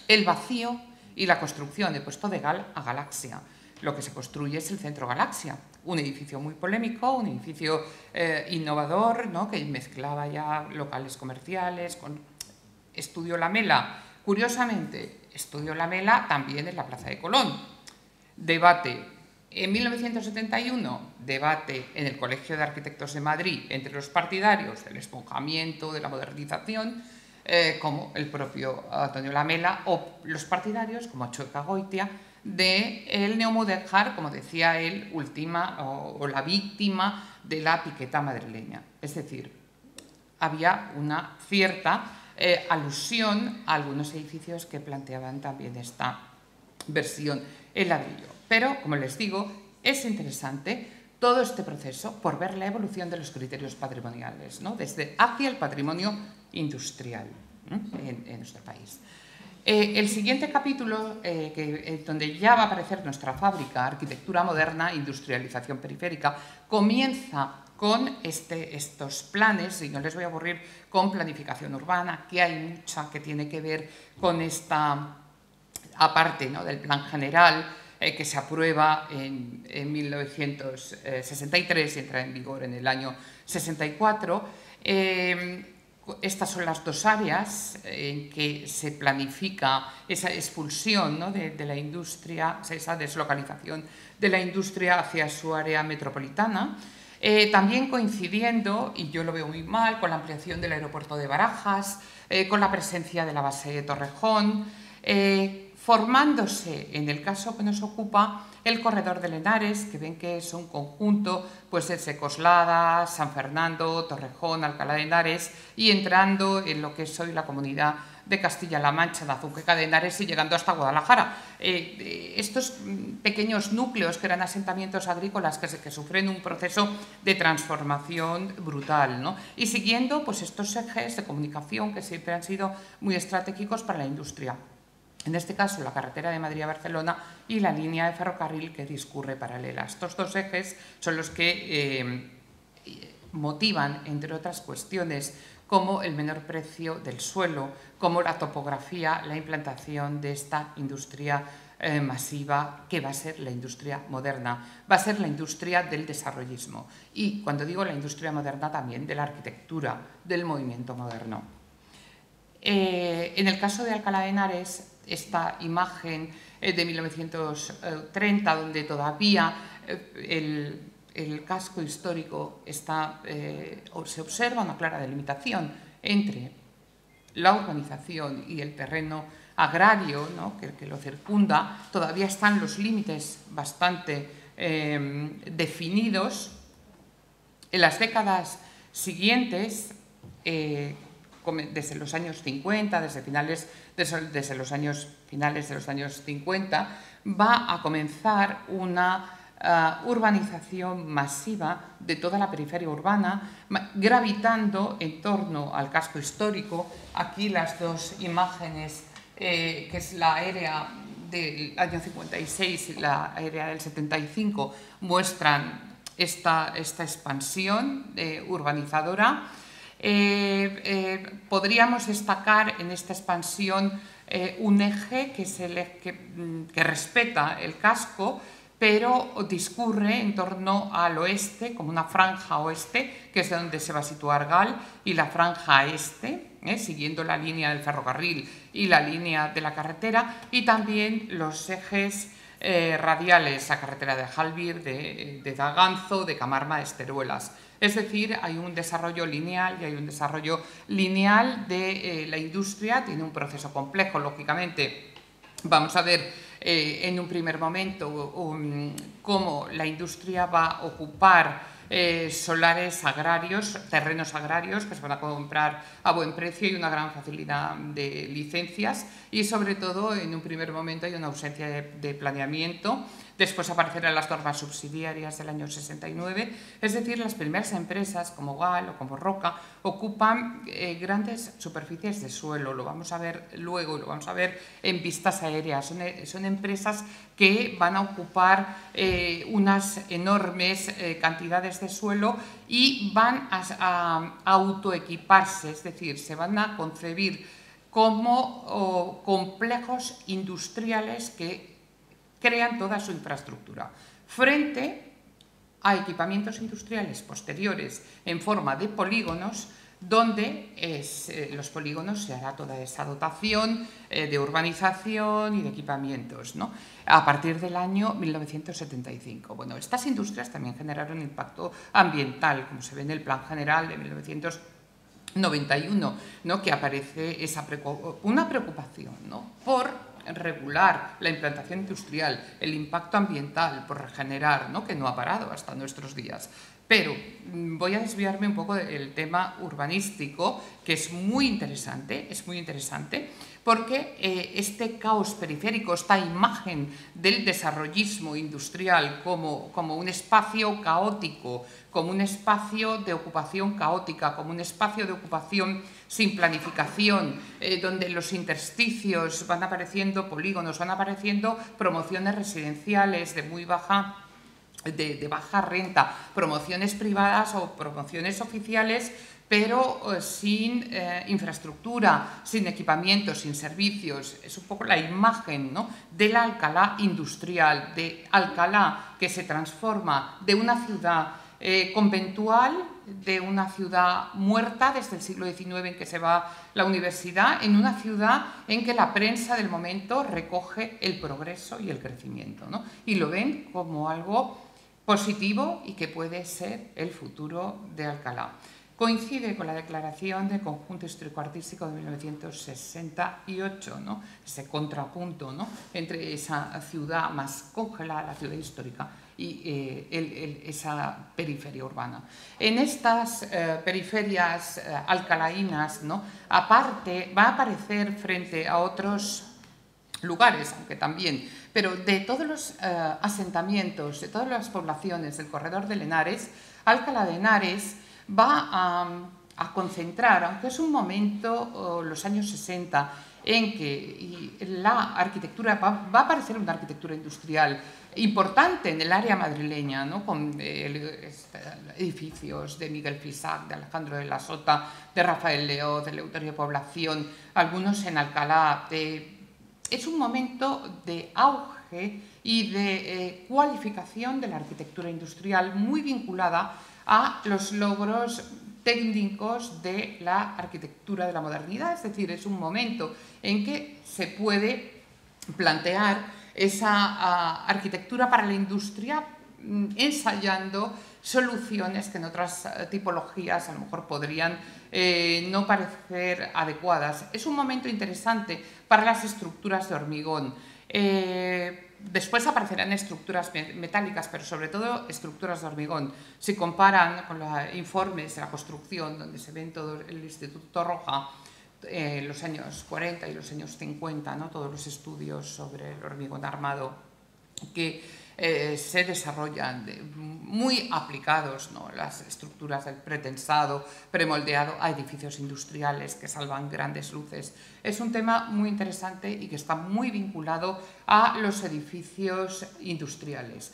El vacío y la construcción de Puesto de Gal a Galaxia. Lo que se construye es el Centro Galaxia, un edificio muy polémico, un edificio eh, innovador, ¿no? que mezclaba ya locales comerciales con Estudio Lamela. Curiosamente, Estudio Lamela también en la Plaza de Colón. Debate en 1971, debate en el Colegio de Arquitectos de Madrid entre los partidarios del esponjamiento, de la modernización, eh, como el propio Antonio Lamela, o los partidarios, como Chueca Goitia, de el neomoderjar, como decía él, última o, la víctima de la piqueta madrileña. Es decir, había una cierta eh, alusión a algunos edificios que planteaban también esta versión en ladrillo. Pero, como les digo, es interesante todo este proceso por ver la evolución de los criterios patrimoniales, ¿no? desde hacia el patrimonio industrial en, nuestro país. Eh, el siguiente capítulo, eh, que, donde ya va a aparecer nuestra fábrica, arquitectura moderna, industrialización periférica, comienza con este, estos planes, y no les voy a aburrir con planificación urbana, que hay mucha que tiene que ver con esta, aparte del plan general, eh, que se aprueba en, 1963 y entra en vigor en el año 64. Eh, estas son las dos áreas en que se planifica esa expulsión de, la industria, esa deslocalización de la industria hacia su área metropolitana. Eh, también coincidiendo, y yo lo veo muy mal, con la ampliación del aeropuerto de Barajas, con la presencia de la base de Torrejón, formándose, en el caso que nos ocupa, el corredor de Lenares, que ven que es un conjunto pues, de Coslada, San Fernando, Torrejón, Alcalá de Henares, y entrando en lo que es hoy la comunidad de Castilla-La Mancha, de Azuqueca de Henares y llegando hasta Guadalajara. Eh, eh, estos pequeños núcleos que eran asentamientos agrícolas que, que sufren un proceso de transformación brutal, ¿no? y siguiendo pues, estos ejes de comunicación que siempre han sido muy estratégicos para la industria en este caso la carretera de Madrid a Barcelona y la línea de ferrocarril que discurre paralela. Estos dos ejes son los que eh, motivan, entre otras cuestiones, como el menor precio del suelo, como la topografía, la implantación de esta industria eh, masiva que va a ser la industria moderna, va a ser la industria del desarrollismo y, cuando digo la industria moderna, también de la arquitectura, del movimiento moderno. Eh, en el caso de Alcalá de Henares, esta imagen eh, de 1930, donde todavía eh, el, casco histórico está, eh, se observa una clara delimitación entre la urbanización y el terreno agrario que, lo circunda, todavía están los límites bastante definidos. En las décadas siguientes, desde los años 50, desde finales desde, los años finales de los años 50, va a comenzar una eh, urbanización masiva de toda la periferia urbana, gravitando en torno al casco histórico. Aquí las dos imágenes, eh, que es la aérea del año 56 y la aérea del 75, muestran esta, esta expansión eh, urbanizadora. Eh, eh, podríamos destacar en esta expansión eh, un eje que, mm, que, respeta el casco, pero discurre en torno al oeste, como una franja oeste, que es donde se va a situar Gal, y la franja este, siguiendo la línea del ferrocarril y la línea de la carretera, y también los ejes radiales, la carretera de Jalbir, de, de Daganzo, de Camarma, de Esteruelas. Es decir, hay un desarrollo lineal y hay un desarrollo lineal de eh, la industria, tiene un proceso complejo, lógicamente. Vamos a ver eh, en un primer momento cómo la industria va a ocupar eh, solares agrarios, terrenos agrarios que se van a comprar a buen precio y una gran facilidad de licencias y sobre todo en un primer momento hay una ausencia de planeamiento Después aparecerán las normas subsidiarias del año 69, es decir, las primeras empresas como GAL o como Roca ocupan eh, grandes superficies de suelo, lo vamos a ver luego, lo vamos a ver en vistas aéreas, son, eh, empresas que van a ocupar eh, unas enormes cantidades de suelo y van a, a, autoequiparse, es decir, se van a concebir como complejos industriales que crean toda su infraestructura. Frente a equipamientos industriales posteriores en forma de polígonos, donde eh, los polígonos se hará toda esa dotación eh, de urbanización y de equipamientos, ¿no? a partir del año 1975. Bueno, estas industrias también generaron impacto ambiental, como se ve en el Plan General de 1991, ¿no? que aparece esa una preocupación ¿no? por regular la implantación industrial, el impacto ambiental por regenerar, ¿no? que no ha parado hasta nuestros días, Pero mm, voy a desviarme un poco del tema urbanístico, que es muy interesante, es muy interesante, porque eh, este caos periférico, esta imagen del desarrollismo industrial como, como un espacio caótico, como un espacio de ocupación caótica, como un espacio de ocupación sin planificación, eh, donde los intersticios van apareciendo polígonos, van apareciendo promociones residenciales de muy baja de, baja renta, promociones privadas o promociones oficiales, pero eh, sin eh, infraestructura, sin equipamiento, sin servicios. Es un poco la imagen ¿no? de Alcalá industrial, de Alcalá que se transforma de una ciudad eh, conventual, de una ciudad muerta desde el siglo XIX en que se va la universidad, en una ciudad en que la prensa del momento recoge el progreso y el crecimiento. ¿no? Y lo ven como algo positivo y que puede ser el futuro de Alcalá. Coincide con la declaración de conjunto histórico-artístico de 1968, ¿no? ese contrapunto ¿no? entre esa ciudad más congelada, la ciudad histórica, y eh, esa periferia urbana. En estas eh, periferias eh, alcalaínas, ¿no? aparte, va a aparecer frente a otros lugares, aunque también pero de todos los eh, asentamientos, de todas las poblaciones del corredor de Lenares, Alcalá de Henares va a, concentrar, aunque es un momento, los años 60, en que la arquitectura va, a aparecer una arquitectura industrial importante en el área madrileña, ¿no? con eh, edificios de Miguel Fisac, de Alejandro de la Sota, de Rafael Leo, de Leuterio Población, algunos en Alcalá, de es un momento de auge y de eh, cualificación de la arquitectura industrial muy vinculada a los logros técnicos de la arquitectura de la modernidad, es decir, es un momento en que se puede plantear esa ah, arquitectura para la industria mm, ensayando soluciones que en otras eh, tipologías a lo mejor podrían eh, no parecer adecuadas. Es un momento interesante para las estructuras de hormigón. Eh, después aparecerán estructuras metálicas, pero sobre todo estructuras de hormigón. Si comparan con los informes de la construcción, donde se ven todo el Instituto Roja, en los años 40 y los años 50, ¿no? todos los estudios sobre el hormigón armado que eh, se desarrollan muy aplicados las estructuras del pretensado, premoldeado a edificios industriales que salvan grandes luces. Es un tema muy interesante y que está muy vinculado a los edificios industriales.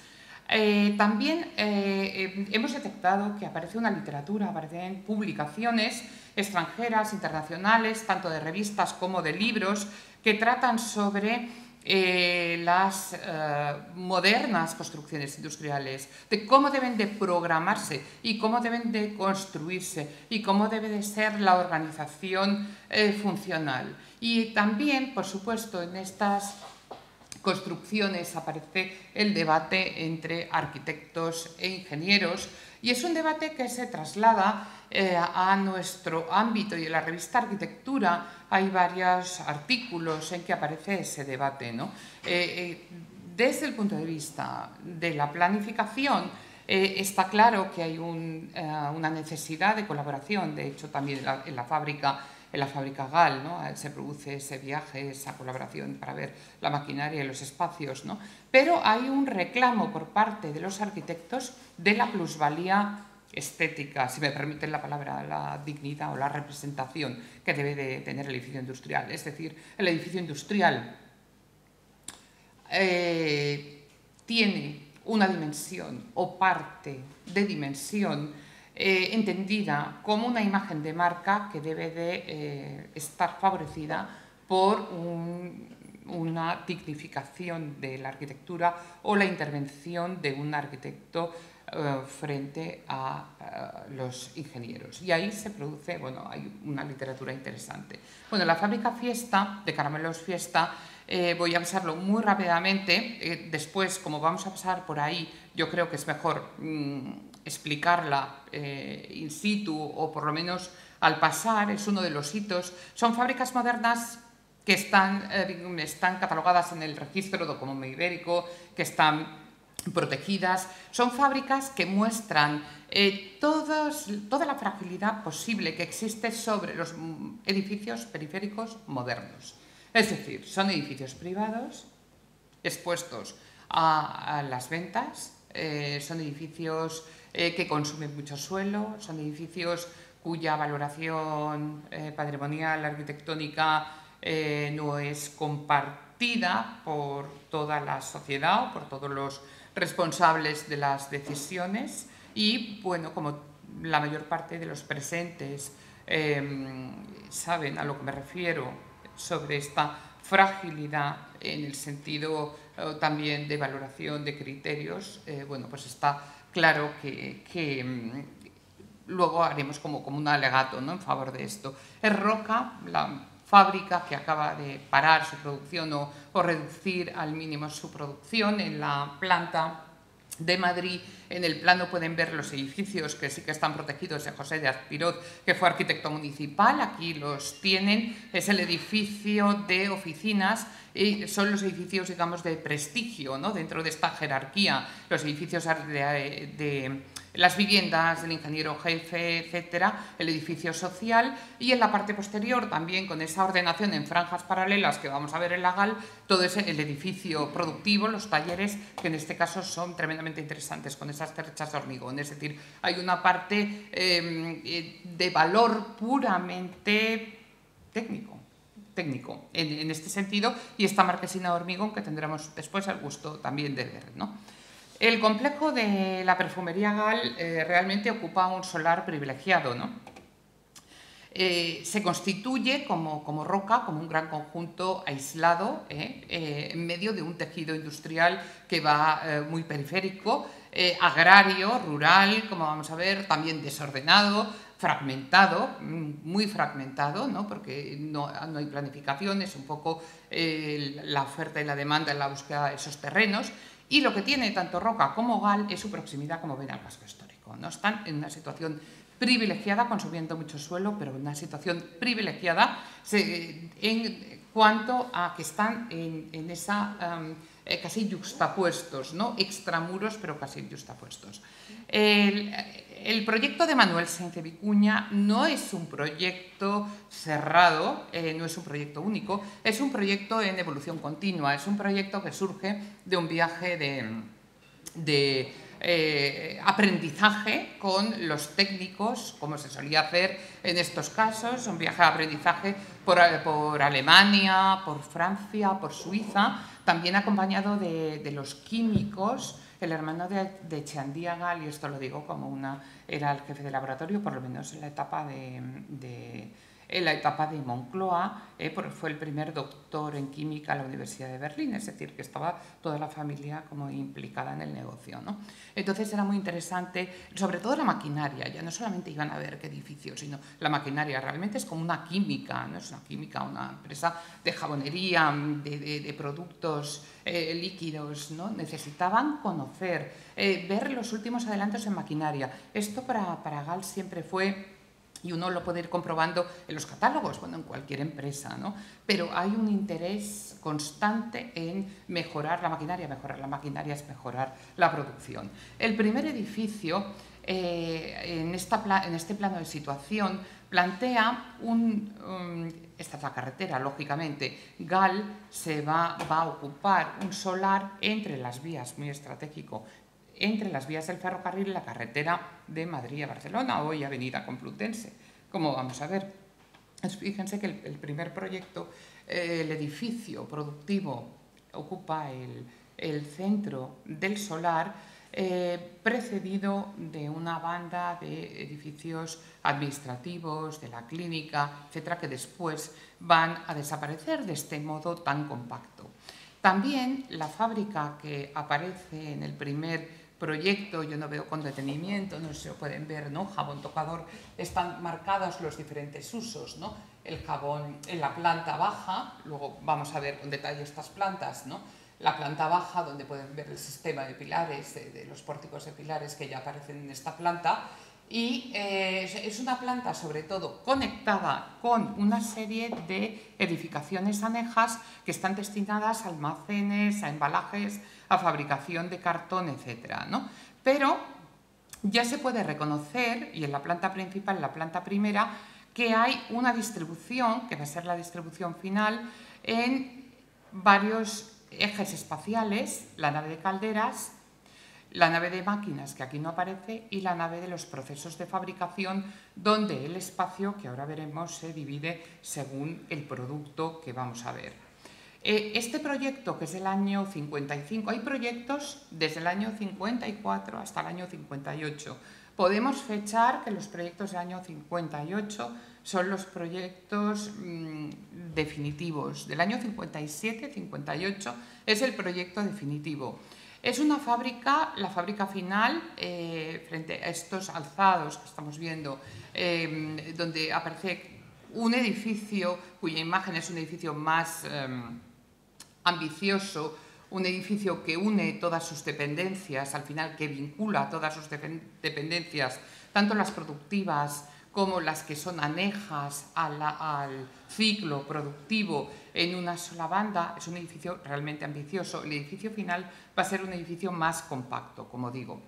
Eh, también eh, hemos detectado que aparece una literatura, aparecen publicaciones extranjeras, internacionales, tanto de revistas como de libros, que tratan sobre eh, las eh, modernas construcciones industriales, de cómo deben de programarse y cómo deben de construirse y cómo debe de ser la organización eh, funcional. Y también, por supuesto, en estas construcciones aparece el debate entre arquitectos e ingenieros y es un debate que se traslada a nuestro ámbito y en la revista Arquitectura hay varios artículos en que aparece ese debate. ¿no? Eh, eh, desde el punto de vista de la planificación, está claro que hay una necesidad de colaboración, de hecho también en la, fábrica en la fábrica GAL, ¿no? se produce ese viaje, esa colaboración para ver la maquinaria y los espacios, ¿no? pero hay un reclamo por parte de los arquitectos de la plusvalía estética, si me permiten la palabra, la dignidad o la representación que debe de tener el edificio industrial. Es decir, el edificio industrial eh, tiene una dimensión o parte de dimensión eh, entendida como una imagen de marca que debe de eh, estar favorecida por una dignificación de la arquitectura o la intervención de un arquitecto eh, frente a eh, los ingenieros. Y ahí se produce, bueno, hay una literatura interesante. Bueno, la fábrica Fiesta, de Caramelos Fiesta, eh, voy a pasarlo muy rápidamente. después, como vamos a pasar por ahí, yo creo que es mejor mm, explicarla in situ o por lo menos al pasar, es uno de los hitos. Son fábricas modernas que están, están catalogadas en el registro de Ibérico, que están protegidas, son fábricas que muestran eh, toda la fragilidad posible que existe sobre los edificios periféricos modernos. Es decir, son edificios privados expuestos a, las ventas, eh, son edificios eh, que consumen mucho suelo, son edificios cuya valoración patrimonial, arquitectónica, no es compartida por toda la sociedad o por todos los responsables de las decisiones y, bueno, como la mayor parte de los presentes em, saben a lo que me refiero sobre esta fragilidad en el sentido eh, también de valoración de criterios, eh, bueno, pues está claro que, em, luego haremos como, como un alegato ¿no? en favor de esto. Es Roca, la fábrica que acaba de parar su producción o, reducir al mínimo su producción en la planta de Madrid. En el plano pueden ver los edificios que sí que están protegidos de José de Azpirot, que fue arquitecto municipal. Aquí los tienen. Es el edificio de oficinas y son los edificios, digamos, de prestigio ¿no? dentro de esta jerarquía. Los edificios de las viviendas del ingeniero jefe, etcétera, el edificio social y en la parte posterior también con esa ordenación en franjas paralelas que vamos a ver en la GAL, todo ese el edificio productivo, los talleres, que en este caso son tremendamente interesantes con esas terrechas de hormigón. Es decir, hay una parte em, eh, de valor puramente técnico técnico en, en, este sentido y esta marquesina de hormigón que tendremos después el gusto también de ver. ¿no? El complejo de la perfumería Gal eh, realmente ocupa un solar privilegiado. ¿no? Eh, se constituye como, roca, como un gran conjunto aislado, ¿eh? en medio de un tejido industrial que va muy periférico, agrario, rural, como vamos a ver, también desordenado, fragmentado, mm, muy fragmentado, ¿no? porque no, no, hay planificación, es un poco la oferta y la demanda en la búsqueda de esos terrenos. Y lo que tiene tanto Roca como Gal es su proximidad, como ven, al casco histórico. ¿no? Están en una situación privilegiada, consumiendo mucho suelo, pero en una situación privilegiada en cuanto a que están en, esa eh, casi juxtapuestos, ¿no? extramuros, pero casi juxtapuestos. El, el proyecto de Manuel Sánchez Vicuña no es un proyecto cerrado, eh, no es un proyecto único, es un proyecto en evolución continua, es un proyecto que surge de un viaje de, eh, aprendizaje con los técnicos, como se solía hacer en estos casos, un viaje de aprendizaje por, Alemania, por Francia, por Suiza, también acompañado de los químicos, el hermano de, de Gal, y esto lo digo como una, era el jefe de laboratorio, por lo menos en la etapa de en la etapa de Moncloa, eh, fue el primer doctor en química a la Universidad de Berlín, es decir, que estaba toda la familia como implicada en el negocio. ¿no? Entonces era muy interesante, sobre todo la maquinaria, ya no solamente iban a ver qué edificio, sino la maquinaria realmente es como una química, no es una química, una empresa de jabonería, de, productos eh, líquidos, ¿no? necesitaban conocer, eh, ver los últimos adelantos en maquinaria. Esto para, para Gal siempre fue y uno lo puede ir comprobando en los catálogos, bueno, en cualquier empresa, ¿no? Pero hay un interés constante en mejorar la maquinaria, mejorar la maquinaria es mejorar la producción. El primer edificio, eh, en, este plano de situación, plantea un, esta es la carretera, lógicamente, GAL se va, a ocupar un solar entre las vías, muy estratégico, entre las vías del ferrocarril y la carretera de Madrid a Barcelona, hoy Avenida Complutense, como vamos a ver. Fíjense que el, primer proyecto, eh, el edificio productivo ocupa el, centro del solar, eh, precedido de una banda de edificios administrativos, de la clínica, etcétera, que después van a desaparecer de este modo tan compacto. También la fábrica que aparece en el primer proyecto, yo no veo con detenimiento, no se pueden ver, ¿no? Jabón tocador, están marcados los diferentes usos, ¿no? El jabón en la planta baja, luego vamos a ver con detalle estas plantas, ¿no? La planta baja, donde pueden ver el sistema de pilares, de, los pórticos de pilares que ya aparecen en esta planta, y eh, es una planta sobre todo conectada con una serie de edificaciones anejas que están destinadas a almacenes, a embalajes, a fabricación de cartón, etc. Pero ya se puede reconocer, y en la planta principal, en la planta primera, que hay una distribución, que va a ser la distribución final, en varios ejes espaciales, la nave de calderas, la nave de máquinas, que aquí no aparece, y la nave de los procesos de fabricación, donde el espacio, que ahora veremos, se divide según el producto que vamos a ver. Eh, este proyecto, que es del año 55, hay proyectos desde el año 54 hasta el año 58. Podemos fechar que los proyectos del año 58 son los proyectos mm, definitivos. Del año 57-58 es el proyecto definitivo. Es una fábrica, la fábrica final, eh, frente a estos alzados que estamos viendo, eh, donde aparece un edificio cuya imagen es un edificio más eh, ambicioso, un edificio que une todas sus dependencias, al final que vincula todas sus dependencias, tanto las productivas como las que son anejas al ciclo productivo en una sola banda, es un edificio realmente ambicioso. El edificio final va a ser un edificio más compacto, como digo.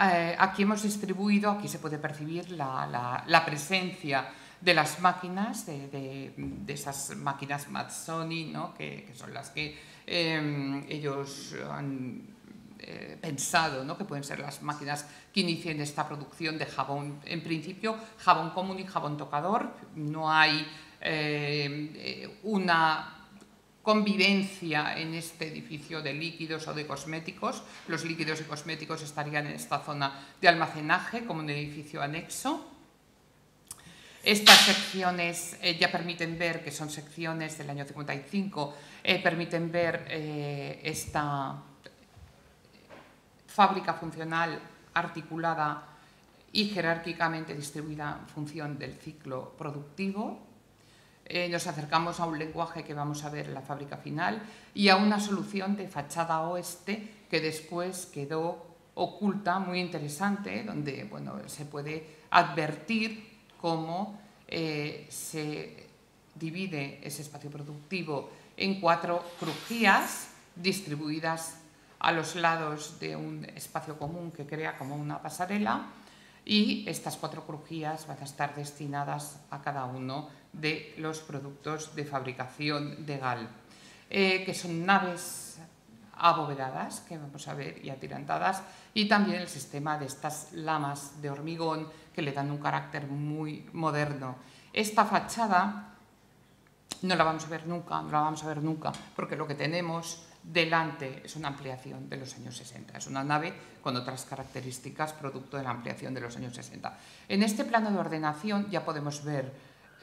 Eh, aquí hemos distribuido, aquí se puede percibir la, presencia de las máquinas, de, esas máquinas Mazzoni, ¿no? que, son las que eh, ellos han eh, pensado ¿no? que pueden ser las máquinas que inicien esta producción de jabón. En principio, jabón común y jabón tocador. No hay eh, una convivencia en este edificio de líquidos o de cosméticos. Los líquidos y cosméticos estarían en esta zona de almacenaje como un edificio anexo. Estas secciones eh, ya permiten ver, que son secciones del año 55, permiten ver esta fábrica funcional articulada y jerárquicamente distribuida en función del ciclo productivo. Eh, nos acercamos a un lenguaje que vamos a ver en la fábrica final y a una solución de fachada oeste que después quedó oculta, muy interesante, donde bueno, se puede advertir cómo eh, se divide ese espacio productivo en cuatro crujías distribuidas a los lados de un espacio común que crea como una pasarela y estas cuatro crujías van a estar destinadas a cada uno de los productos de fabricación de GAL, eh, que son naves abovedadas, que vamos a ver, y atirantadas, y también el sistema de estas lamas de hormigón que le dan un carácter muy moderno. Esta fachada no la vamos a ver nunca, no la vamos a ver nunca, porque lo que tenemos Delante es una ampliación de los años 60, es una nave con otras características producto de la ampliación de los años 60. En este plano de ordenación ya podemos ver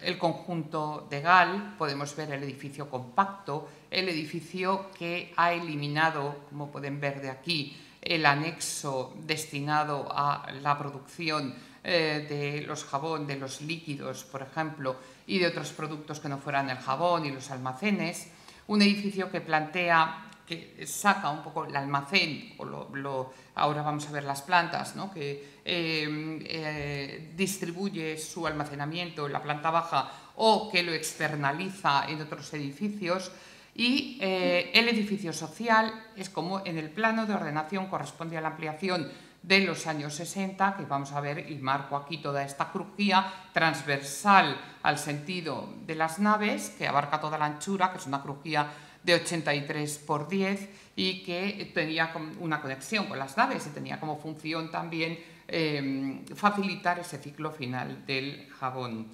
el conjunto de GAL, podemos ver el edificio compacto, el edificio que ha eliminado, como pueden ver de aquí, el anexo destinado a la producción eh, de los jabón, de los líquidos, por ejemplo, y de otros productos que no fueran el jabón y los almacenes. Un edificio que plantea que saca un poco el almacén, o lo, ahora vamos a ver las plantas, ¿no? que em, eh, distribuye su almacenamiento en la planta baja o que lo externaliza en otros edificios. Y eh, el edificio social es como en el plano de ordenación corresponde a la ampliación de los años 60, que vamos a ver, y marco aquí toda esta crujía transversal al sentido de las naves, que abarca toda la anchura, que es una crujía de 83 por 10 y que tenía una conexión con las naves y tenía como función también em, facilitar ese ciclo final del jabón.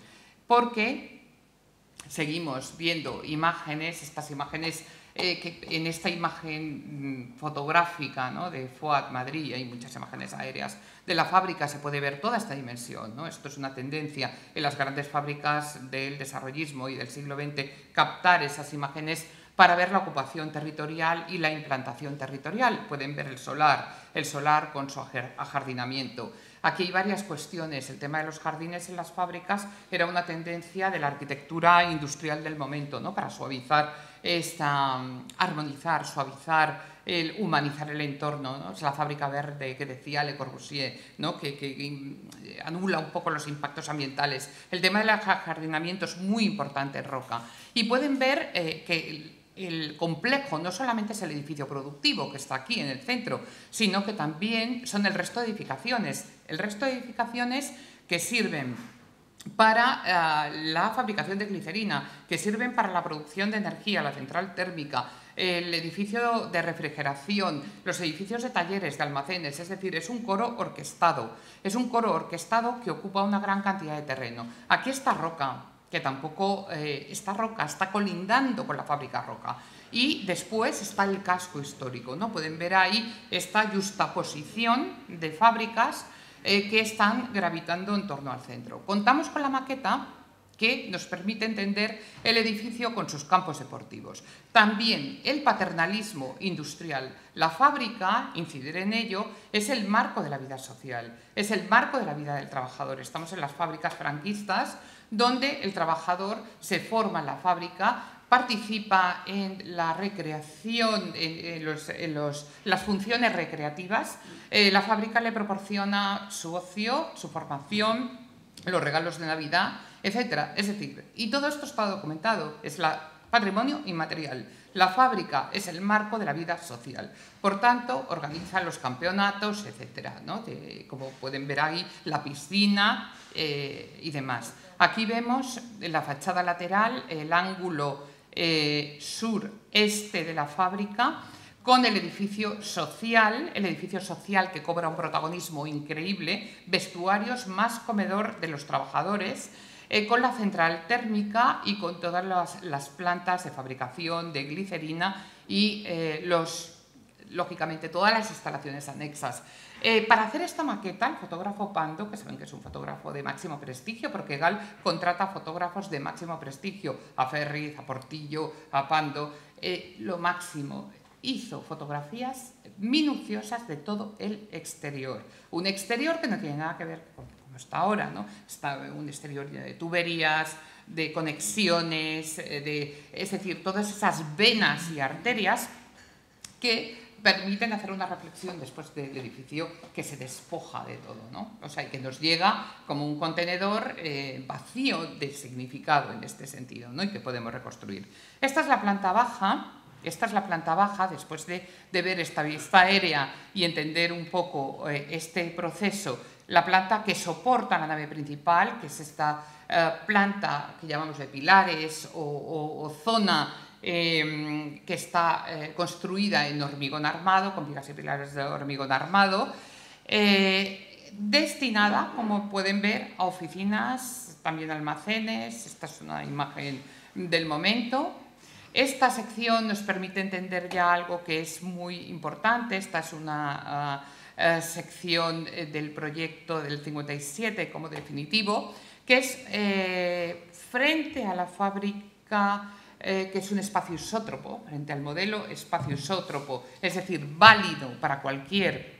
Porque seguimos viendo imágenes, estas imágenes eh, que en esta imagen mm, fotográfica ¿no? de FOAT Madrid, hay muchas imágenes aéreas de la fábrica, se puede ver toda esta dimensión. ¿no? Esto es una tendencia en las grandes fábricas del desarrollismo y del siglo XX, captar esas imágenes para ver la ocupación territorial y la implantación territorial. Pueden ver el solar, el solar con su ajardinamiento. Aquí hay varias cuestiones. El tema de los jardines en las fábricas era una tendencia de la arquitectura industrial del momento, ¿no? para suavizar es armonizar, suavizar, humanizar el entorno. Es la fábrica verde que decía Le Corbusier, ¿no? que, anula un poco los impactos ambientales. El tema del ajardinamiento es muy importante en Roca. Y pueden ver eh, que el complejo no solamente es el edificio productivo que está aquí en el centro, sino que también son el resto de edificaciones. El resto de edificaciones que sirven para eh, la fabricación de glicerina, que sirven para la producción de energía, la central térmica, el edificio de refrigeración, los edificios de talleres, de almacenes, es decir, es un coro orquestado, es un coro orquestado que ocupa una gran cantidad de terreno. Aquí está Roca, que tampoco eh, está Roca, está colindando con la fábrica Roca. Y después está el casco histórico, ¿no? Pueden ver ahí esta justaposición de fábricas eh, que están gravitando en torno al centro. Contamos con la maqueta que nos permite entender el edificio con sus campos deportivos. También el paternalismo industrial. La fábrica, incidir en ello, es el marco de la vida social, es el marco de la vida del trabajador. Estamos en las fábricas franquistas, donde el trabajador se forma en la fábrica, participa en la recreación, en, las funciones recreativas. Eh, la fábrica le proporciona su ocio, su formación, los regalos de Navidad, etc. Es decir, y todo esto está documentado, es la patrimonio inmaterial. La fábrica es el marco de la vida social. Por tanto, organiza los campeonatos, etc. como pueden ver ahí, la piscina eh, y demás. Aquí vemos en la fachada lateral el ángulo eh, sur-este de la fábrica con el edificio social, el edificio social que cobra un protagonismo increíble, vestuarios más comedor de los trabajadores, eh, con la central térmica y con todas las, plantas de fabricación de glicerina y eh, los, lógicamente todas las instalaciones anexas. Eh, para hacer esta maqueta, el fotógrafo Pando, que saben que es un fotógrafo de máximo prestigio, porque Gal contrata fotógrafos de máximo prestigio, a Ferriz, a Portillo, a Pando, eh, lo máximo. Hizo fotografías minuciosas de todo el exterior. Un exterior que no tiene nada que ver con como está ahora, ¿no? Está un exterior de tuberías, de conexiones, eh, de, es decir, todas esas venas y arterias que permiten hacer una reflexión después del edificio que se despoja de todo, ¿no? O sea, que nos llega como un contenedor eh, vacío de significado en este sentido, ¿no? Y que podemos reconstruir. Esta es la planta baja, esta es la planta baja, después de, ver esta vista aérea y entender un poco eh, este proceso, la planta que soporta la nave principal, que es esta eh, planta que llamamos de pilares o zona Em, que está eh, construida en hormigón armado, con vigas y pilares de hormigón armado, eh, destinada, como pueden ver, a oficinas, también almacenes. Esta es una imagen del momento. Esta sección nos permite entender ya algo que es muy importante. Esta es una ah, sección eh, del proyecto del 57 como definitivo, que es frente a la fábrica eh, que es un espacio isótropo, frente al modelo espacio isótropo, es decir, válido para cualquier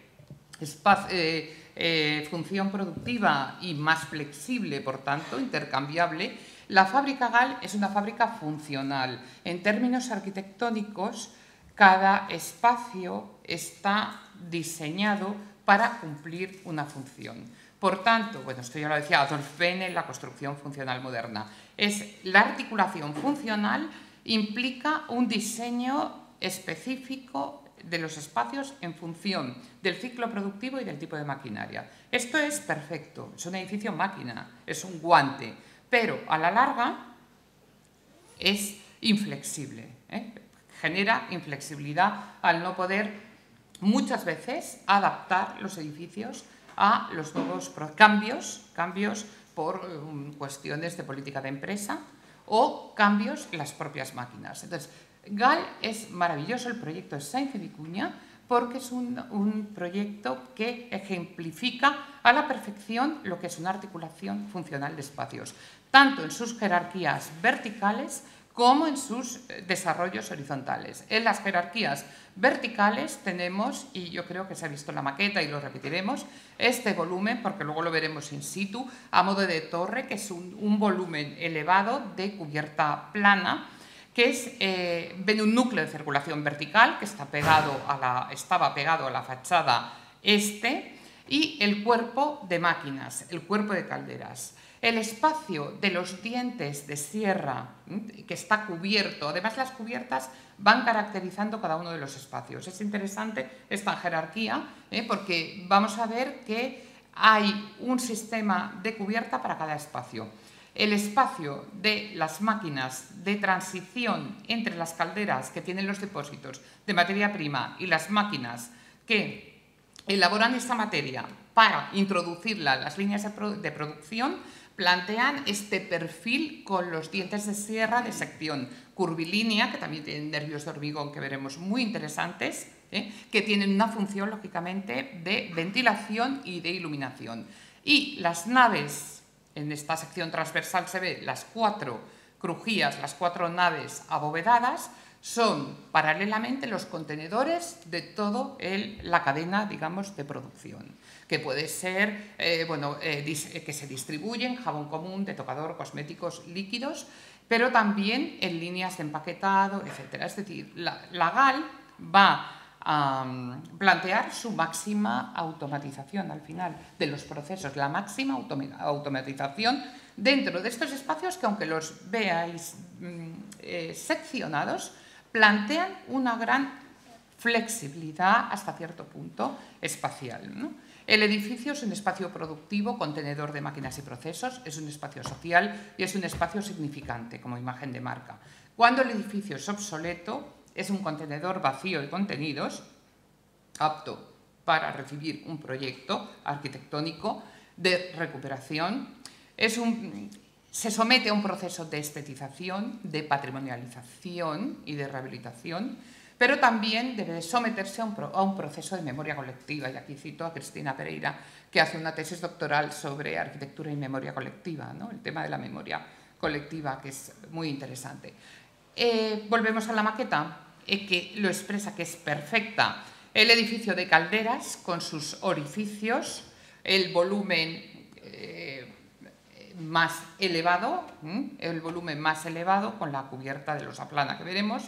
eh, eh, función productiva y más flexible, por tanto, intercambiable, la fábrica GAL es una fábrica funcional. En términos arquitectónicos, cada espacio está diseñado para cumplir una función. Por tanto, bueno, esto ya lo decía Adolf Bene en la construcción funcional moderna, es la articulación funcional implica un diseño específico de los espacios en función del ciclo productivo y del tipo de maquinaria. Esto es perfecto, es un edificio máquina, es un guante, pero a la larga es inflexible, ¿eh? genera inflexibilidad al no poder muchas veces adaptar los edificios a los nuevos cambios, cambios por um, cuestiones de política de empresa o cambios en las propias máquinas. Entonces, GAL es maravilloso, el proyecto de Sainz de Vicuña, porque es un, proyecto que ejemplifica a la perfección lo que es una articulación funcional de espacios, tanto en sus jerarquías verticales como en sus eh, desarrollos horizontales. En las jerarquías verticales tenemos, y yo creo que se ha visto la maqueta y lo repetiremos, este volumen, porque luego lo veremos in situ, a modo de torre, que es un, volumen elevado de cubierta plana, que es, eh, un núcleo de circulación vertical que está pegado a la, estaba pegado a la fachada este y el cuerpo de máquinas, el cuerpo de calderas. El espacio de los dientes de sierra que está cubierto, además las cubiertas van caracterizando cada uno de los espacios. Es interesante esta jerarquía ¿eh? porque vamos a ver que hay un sistema de cubierta para cada espacio. El espacio de las máquinas de transición entre las calderas que tienen los depósitos de materia prima y las máquinas que elaboran esta materia para introducirla en las líneas de, producción plantean este perfil con los dientes de sierra de sección curvilínea, que también tienen nervios de hormigón que veremos muy interesantes, ¿eh? que tienen una función, lógicamente, de ventilación y de iluminación. Y las naves, en esta sección transversal se ve las cuatro crujías, las cuatro naves abovedadas, son paralelamente los contenedores de toda la cadena, digamos, de producción, que puede ser, eh, bueno, eh, que se distribuyen, jabón común, de tocador, cosméticos líquidos, pero también en líneas de empaquetado, etc. Es decir, la GAL va a mm, plantear su máxima automatización al final de los procesos, la máxima automatización dentro de estos espacios que aunque los veáis mm, eh, seccionados, plantean una gran flexibilidad hasta cierto punto espacial. El edificio es un espacio productivo, contenedor de máquinas y procesos, es un espacio social y es un espacio significante como imagen de marca. Cuando el edificio es obsoleto, es un contenedor vacío de contenidos, apto para recibir un proyecto arquitectónico de recuperación. se somete a un proceso de estetización, de patrimonialización y de rehabilitación, pero también debe someterse a un, proceso de memoria colectiva. Y aquí cito a Cristina Pereira, que hace una tesis doctoral sobre arquitectura y memoria colectiva, el tema de la memoria colectiva, que es muy interesante. Eh, volvemos a la maqueta, eh, que lo expresa que es perfecta. El edificio de calderas con sus orificios, el volumen eh, más elevado, el volumen más elevado con la cubierta de losa plana que veremos,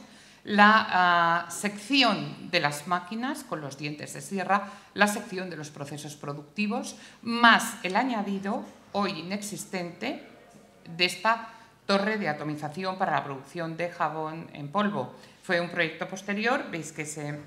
la ah, sección de las máquinas con los dientes de sierra, la sección de los procesos productivos, más el añadido, hoy inexistente, de esta torre de atomización para la producción de jabón en polvo. Fue un proyecto posterior, veis que se,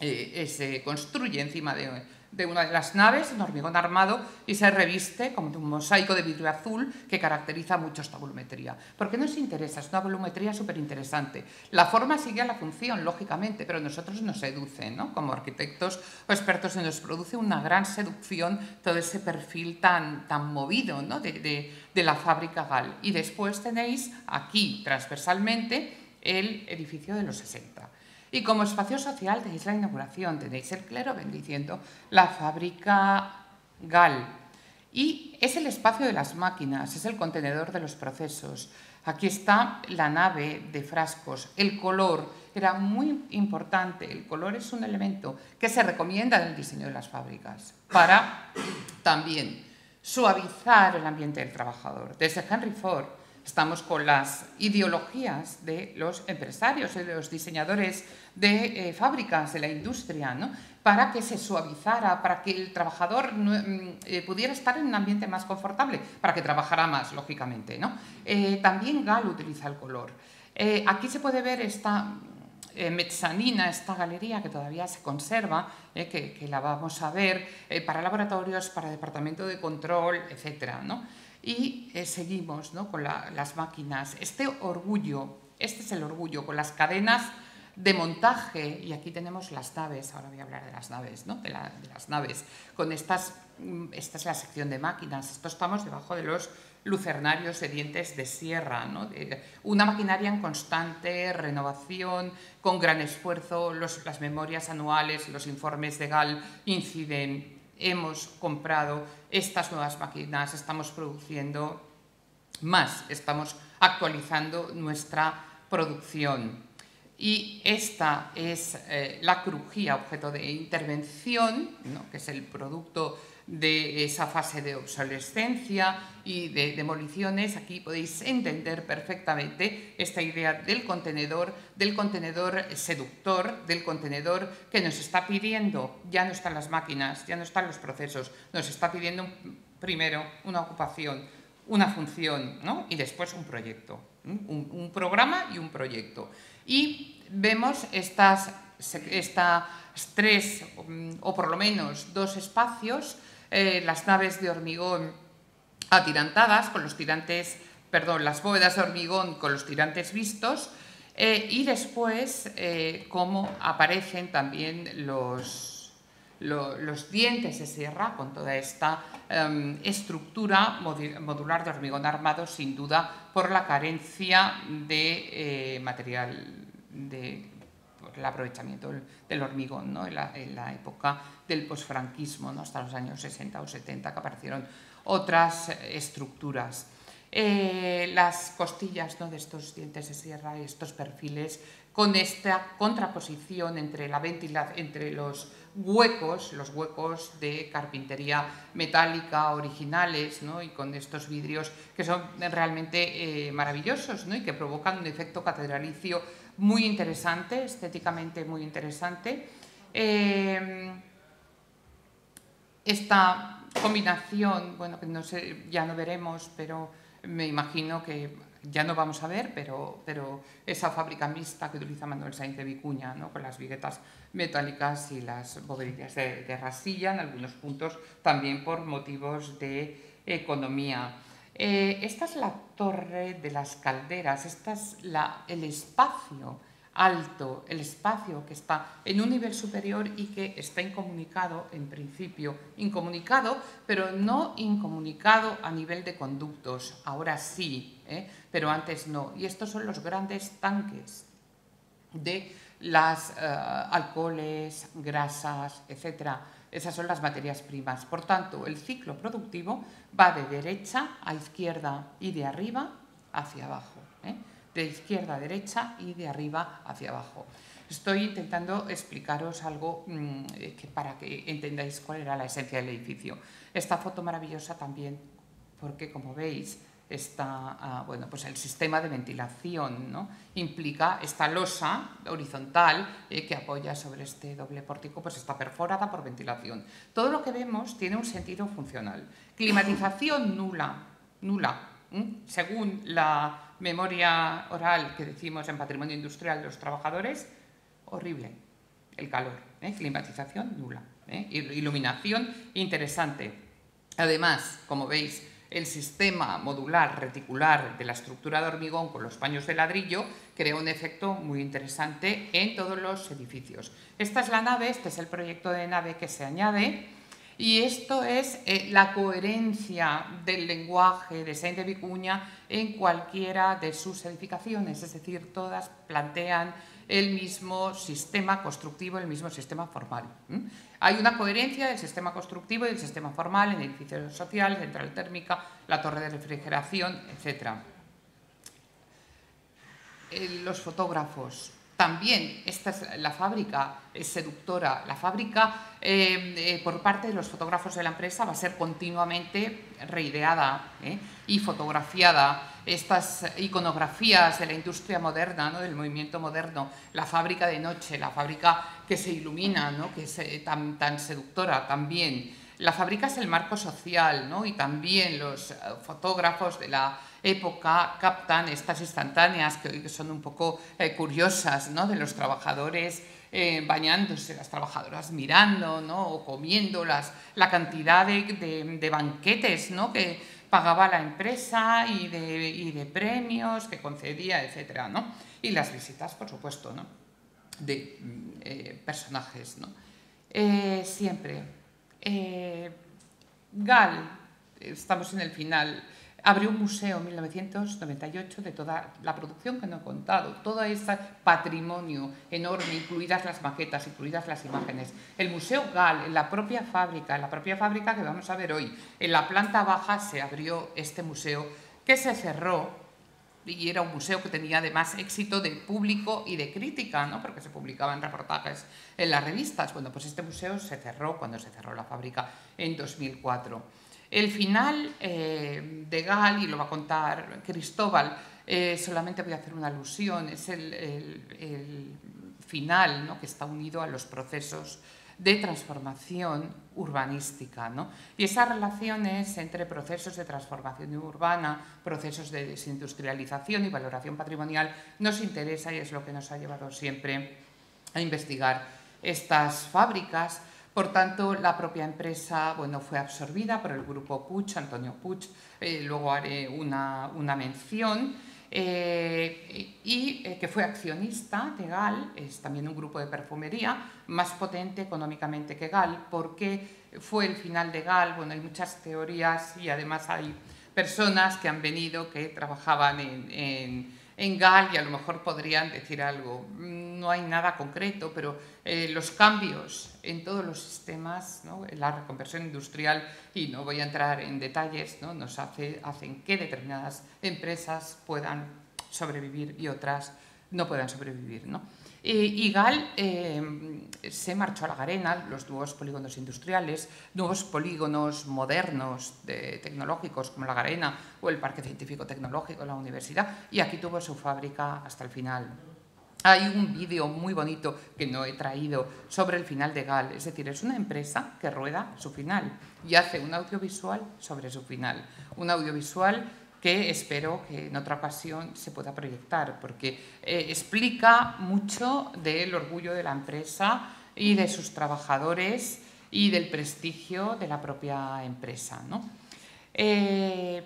eh, se construye encima de, de, una de las naves en hormigón armado y se reviste como un mosaico de vidrio azul que caracteriza mucho esta volumetría. ¿Por qué nos interesa? Es una volumetría súper interesante. La forma sigue a la función, lógicamente, pero nosotros nos seduce, ¿no? como arquitectos o expertos, se nos produce una gran seducción todo ese perfil tan, tan movido ¿no? de, de de la fábrica GAL. Y después tenéis aquí transversalmente el edificio de los 60. Y como espacio social tenéis la inauguración, tenéis el clero bendiciendo la fábrica GAL. Y es el espacio de las máquinas, es el contenedor de los procesos. Aquí está la nave de frascos. El color era muy importante. El color es un elemento que se recomienda en el diseño de las fábricas para también suavizar el ambiente del trabajador. Desde Henry Ford estamos con las ideologías de los empresarios y de los diseñadores de eh, fábricas, de la industria, para que se suavizara, para que el trabajador mm, eh, pudiera estar en un ambiente más confortable, para que trabajara más, lógicamente. ¿no? Eh, también Gal utiliza el color. aquí se puede ver esta mezzanina, esta galería que todavía se conserva, que, la vamos a ver para laboratorios, para departamento de control, etc. Y seguimos con las máquinas. Este orgullo, este es el orgullo, con las cadenas de montaje, y aquí tenemos las naves, ahora voy a hablar de las naves, ¿no? de, las naves, con estas, mm, esta es la sección de máquinas, esto estamos debajo de los lucernarios de dientes de sierra, una maquinaria en constante renovación, con gran esfuerzo, las memorias anuales, los informes de GAL inciden, hemos comprado estas nuevas máquinas, estamos produciendo más, estamos actualizando nuestra producción. Y esta es eh, la crujía, objeto de intervención, que es el producto de esa fase de obsolescencia y de demoliciones. Aquí podéis entender perfectamente esta idea del contenedor, del contenedor seductor, del contenedor que nos está pidiendo, ya no están las máquinas, ya no están los procesos, nos está pidiendo primero una ocupación, una función y después un proyecto, un, programa y un proyecto. Y vemos estas, tres, o por lo menos dos espacios eh, las naves de hormigón atirantadas con los tirantes, perdón, las bóvedas de hormigón con los tirantes vistos eh, y después eh, cómo aparecen también los, los, dientes de sierra con toda esta em, estructura modular de hormigón armado, sin duda por la carencia de material de el aprovechamiento del hormigón ¿no? en, la, época del posfranquismo, ¿no? hasta los años 60 o 70, que aparecieron otras estructuras. Eh, las costillas ¿no? de estos dientes de sierra y estos perfiles con esta contraposición entre, la entre los huecos, los huecos de carpintería metálica originales ¿no? y con estos vidrios que son realmente eh, maravillosos ¿no? y que provocan un efecto catedralicio muy interesante, estéticamente muy interesante. Eh, esta combinación, bueno, que no sé, ya no veremos, pero me imagino que ya no vamos a ver, pero, pero esa fábrica mixta que utiliza Manuel Sainz de Vicuña, ¿no? con las viguetas metálicas y las bovedillas de, rasilla, en algunos puntos también por motivos de economía. Eh, esta es la torre de las calderas, este es el espacio alto, el espacio que está en un nivel superior y que está incomunicado, en principio, incomunicado, pero no incomunicado a nivel de conductos, ahora sí, ¿eh? pero antes no. Y estos son los grandes tanques de las eh, alcoholes, grasas, etcétera, esas son las materias primas. Por tanto, el ciclo productivo va de derecha a izquierda y de arriba hacia abajo. ¿eh? De izquierda a derecha y de arriba hacia abajo. Estoy intentando explicaros algo mm, que, para que entendáis cuál era la esencia del edificio. Esta foto maravillosa también, porque como veis, esta, ah, bueno, pues el sistema de ventilación ¿no? implica esta losa horizontal eh, que apoya sobre este doble pórtico, pues está perforada por ventilación. Todo lo que vemos tiene un sentido funcional. Climatización nula, nula. Según la memoria oral que decimos en patrimonio industrial de los trabajadores, horrible el calor. ¿eh? Climatización nula. ¿eh? Iluminación interesante. Además, como veis, el sistema modular reticular de la estructura de hormigón con los paños de ladrillo crea un efecto muy interesante en todos los edificios. Esta es la nave, este es el proyecto de nave que se añade y esto es eh, la coherencia del lenguaje de Saint de Vicuña en cualquiera de sus edificaciones, es decir, todas plantean el mismo sistema constructivo, el mismo sistema formal. Hay una coherencia del sistema constructivo y del sistema formal en edificios sociales, central térmica, la torre de refrigeración, etc. Eh, los fotógrafos. También esta es la fábrica es seductora. La fábrica eh, eh, por parte de los fotógrafos de la empresa va a ser continuamente reideada y fotografiada estas iconografías de la industria moderna, ¿no? del movimiento moderno, la fábrica de noche, la fábrica que se ilumina, ¿no? que es eh, tan, tan seductora también. La fábrica es el marco social ¿no? y también los eh, fotógrafos de la época captan estas instantáneas que hoy son un poco eh, curiosas ¿no? de los trabajadores bañándose, las trabajadoras mirando ¿no? o comiendo las, la cantidad de, banquetes ¿no? que, pagaba la empresa y de, premios que concedía, etc. ¿no? Y las visitas, por supuesto, ¿no? de mm, eh, personajes. ¿no? Eh, siempre. Eh, Gal, estamos en el final, abrió un museo en 1998 de toda la producción que no he contado, todo ese patrimonio enorme, incluidas las maquetas, incluidas las imágenes. El Museo GAL, en la propia fábrica, en la propia fábrica que vamos a ver hoy, en la planta baja se abrió este museo que se cerró y era un museo que tenía además éxito de público y de crítica, ¿no? porque se publicaban reportajes en las revistas. Bueno, pues este museo se cerró cuando se cerró la fábrica en 2004. El final eh, de Gal, y lo va a contar Cristóbal, eh, solamente voy a hacer una alusión, es el, el final ¿no? que está unido a los procesos de transformación urbanística. ¿no? Y esas relaciones entre procesos de transformación urbana, procesos de desindustrialización y valoración patrimonial nos interesa y es lo que nos ha llevado siempre a investigar estas fábricas. Por tanto, la propia empresa bueno, fue absorbida por el grupo Puig, Antonio Puig, eh, luego haré una, una mención. Eh, y eh, que fue accionista de GAL, es también un grupo de perfumería más potente económicamente que GAL, porque fue el final de GAL, bueno, hay muchas teorías y además hay personas que han venido que trabajaban en, en, GAL y a lo mejor podrían decir algo. No hay nada concreto, pero eh, los cambios en todos los sistemas, ¿no? la reconversión industrial, y no voy a entrar en detalles, ¿no? nos hace, hacen que determinadas empresas puedan sobrevivir y otras no puedan sobrevivir. ¿no? Y GAL eh, se marchó a la Garena, los nuevos polígonos industriales, nuevos polígonos modernos de, tecnológicos como la Garena o el Parque Científico Tecnológico la Universidad, y aquí tuvo su fábrica hasta el final. Hay un vídeo muy bonito que no he traído sobre el final de GAL, es decir, es una empresa que rueda su final y hace un audiovisual sobre su final. Un audiovisual que espero que en otra ocasión se pueda proyectar, porque eh, explica mucho del orgullo de la empresa y de sus trabajadores y del prestigio de la propia empresa. Eh,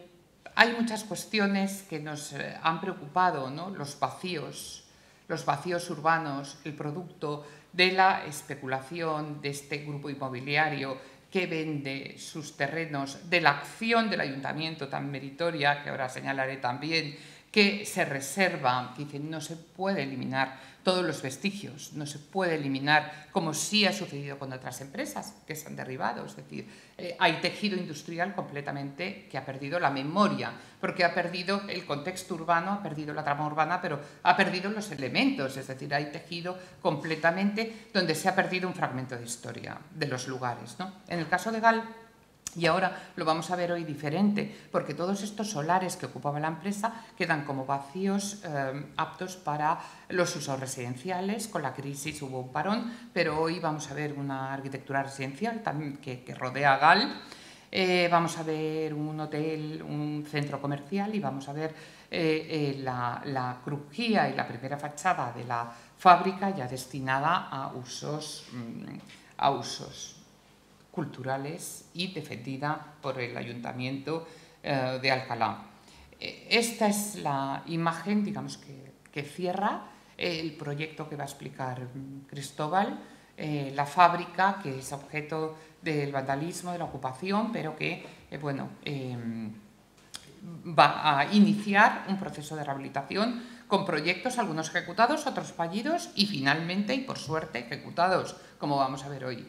hay muchas cuestiones que nos eh, han preocupado, los vacíos, los vacíos urbanos, el producto de la especulación de este grupo inmobiliario que vende sus terrenos, de la acción del ayuntamiento tan meritoria, que ahora señalaré también, que se reserva, que dice no se puede eliminar todos los vestigios, no se puede eliminar como sí ha sucedido con otras empresas que se han derribado, es decir, eh, hay tejido industrial completamente que ha perdido la memoria, porque ha perdido el contexto urbano, ha perdido la trama urbana, pero ha perdido los elementos, es decir, hay tejido completamente donde se ha perdido un fragmento de historia de los lugares. ¿no? En el caso de Gal, y ahora lo vamos a ver hoy diferente, porque todos estos solares que ocupaba la empresa quedan como vacíos eh, aptos para los usos residenciales. Con la crisis hubo un parón, pero hoy vamos a ver una arquitectura residencial también que, rodea GAL. Eh, vamos a ver un hotel, un centro comercial y vamos a ver eh, la, la, crujía y la primera fachada de la fábrica ya destinada a usos, mm, a usos culturales y defendida por el Ayuntamiento eh, de Alcalá. Eh, esta es la imagen, digamos, que, cierra el proyecto que va a explicar Cristóbal, eh, la fábrica, que es objeto del vandalismo, de la ocupación, pero que, bueno, em, va a iniciar un proceso de rehabilitación con proyectos, algunos ejecutados, otros fallidos y finalmente, y por suerte, ejecutados, como vamos a ver hoy.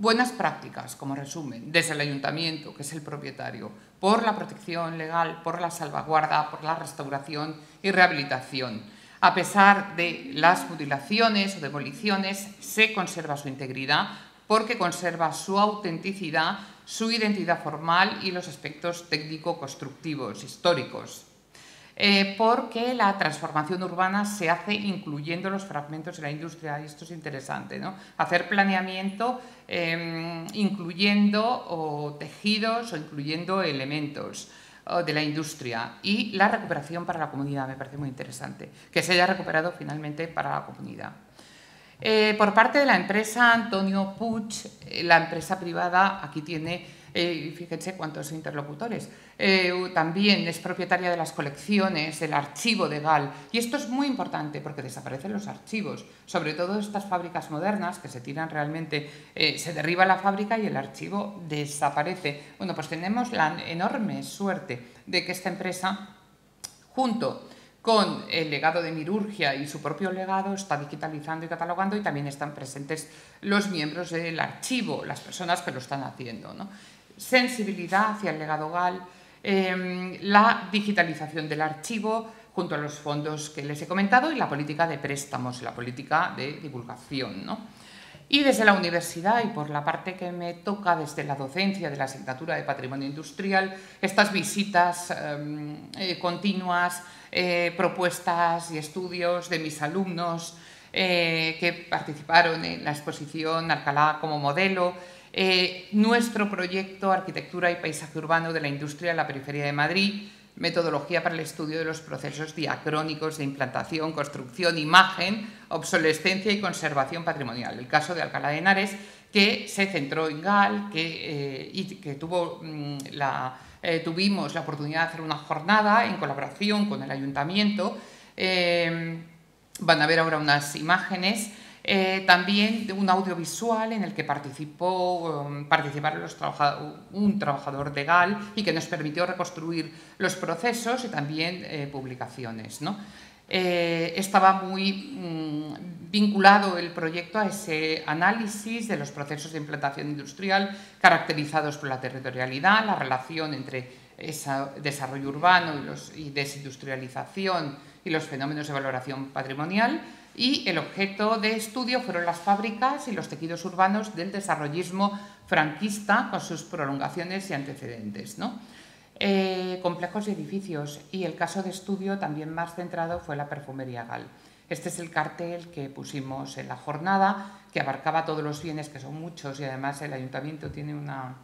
Buenas prácticas, como resumen, desde el ayuntamiento, que es el propietario, por la protección legal, por la salvaguarda, por la restauración y rehabilitación. A pesar de las mutilaciones o demoliciones, se conserva su integridad porque conserva su autenticidad, su identidad formal y los aspectos técnico-constructivos, históricos. Eh, porque la transformación urbana se hace incluyendo los fragmentos de la industria, y esto es interesante, ¿no? hacer planeamiento em, incluyendo tejidos o incluyendo elementos de la industria y la recuperación para la comunidad, me parece muy interesante, que se haya recuperado finalmente para la comunidad. Eh, por parte de la empresa Antonio Puig, eh, la empresa privada aquí tiene eh, fíjense cuántos interlocutores. Eh, también es propietaria de las colecciones, del archivo de GAL. Y esto es muy importante porque desaparecen los archivos, sobre todo estas fábricas modernas que se tiran realmente, eh, se derriba la fábrica y el archivo desaparece. Bueno, pues tenemos la enorme suerte de que esta empresa, junto con el legado de Mirurgia y su propio legado, está digitalizando y catalogando y también están presentes los miembros del archivo, las personas que lo están haciendo. ¿no? Sensibilidad hacia el legado GAL, em, la digitalización del archivo, junto a los fondos que les he comentado y la política de préstamos, la política de divulgación. ¿no? Y desde la universidad y por la parte que me toca desde la docencia de la asignatura de Patrimonio Industrial, estas visitas em, eh, continuas, eh, propuestas y estudios de mis alumnos eh, que participaron en la exposición Alcalá como modelo, nuestro proyecto Arquitectura y Paisaje Urbano de la Industria en la Periferia de Madrid, metodología para el estudio de los procesos diacrónicos de implantación, construcción, imagen, obsolescencia y conservación patrimonial. El caso de Alcalá de Henares, que se centró en GAL que, eh, y que tuvo, mm, la, eh, tuvimos la oportunidad de hacer una jornada en colaboración con el ayuntamiento. Eh, van a ver ahora unas imágenes eh, también un audiovisual en el que participó, um, participaron los un trabajador de GAL y que nos permitió reconstruir los procesos y también eh, publicaciones. ¿no? Eh, estaba muy mm, vinculado el proyecto a ese análisis de los procesos de implantación industrial caracterizados por la territorialidad, la relación entre ese desarrollo urbano y, los, y desindustrialización y los fenómenos de valoración patrimonial, y el objeto de estudio fueron las fábricas y los tejidos urbanos del desarrollismo franquista con sus prolongaciones y antecedentes. ¿no? Eh, complejos y edificios y el caso de estudio también más centrado fue la perfumería GAL. Este es el cartel que pusimos en la jornada, que abarcaba todos los bienes, que son muchos, y además el ayuntamiento tiene una,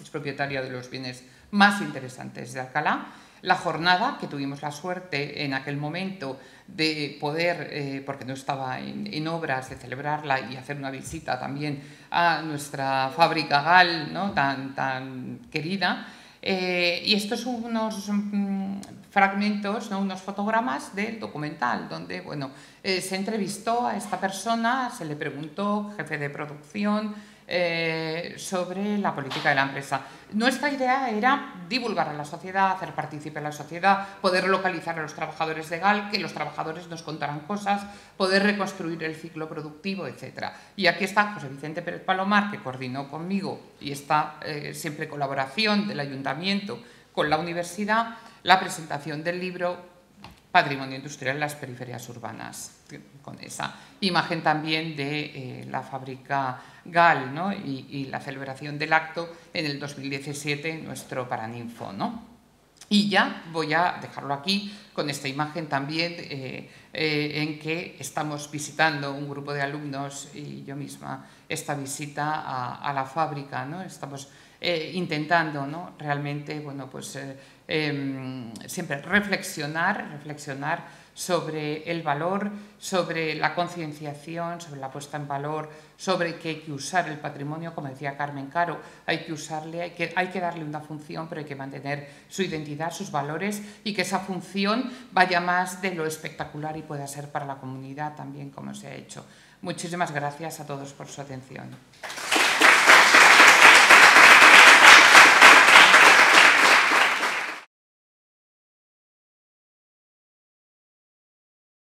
es propietario de los bienes más interesantes de Alcalá, la jornada, que tuvimos la suerte en aquel momento de poder, eh, porque no estaba en, obras, de celebrarla y hacer una visita también a nuestra fábrica GAL, ¿no? tan, tan querida. Eh, y estos son unos mm, fragmentos, ¿no? unos fotogramas del documental, donde bueno, eh, se entrevistó a esta persona, se le preguntó, jefe de producción, eh, sobre la política de la empresa. Nuestra idea era divulgar a la sociedad, hacer partícipe a la sociedad, poder localizar a los trabajadores de GAL, que los trabajadores nos contaran cosas, poder reconstruir el ciclo productivo, etc. Y aquí está José Vicente Pérez Palomar, que coordinó conmigo y está eh, siempre colaboración del ayuntamiento con la universidad, la presentación del libro patrimonio industrial en las periferias urbanas, con esa imagen también de eh, la fábrica GAL ¿no? y, la celebración del acto en el 2017 en nuestro Paraninfo. ¿no? Y ya voy a dejarlo aquí con esta imagen también eh, eh, en que estamos visitando un grupo de alumnos y yo misma esta visita a, la fábrica. ¿no? Estamos intentando ¿no? realmente bueno, pues, em, siempre reflexionar, reflexionar sobre el valor, sobre la concienciación, sobre la puesta en valor, sobre que hay que usar el patrimonio, como decía Carmen Caro, hay que usarle, hay que, hay que darle una función, pero hay que mantener su identidad, sus valores y que esa función vaya más de lo espectacular y pueda ser para la comunidad también como se ha hecho. Muchísimas gracias a todos por su atención.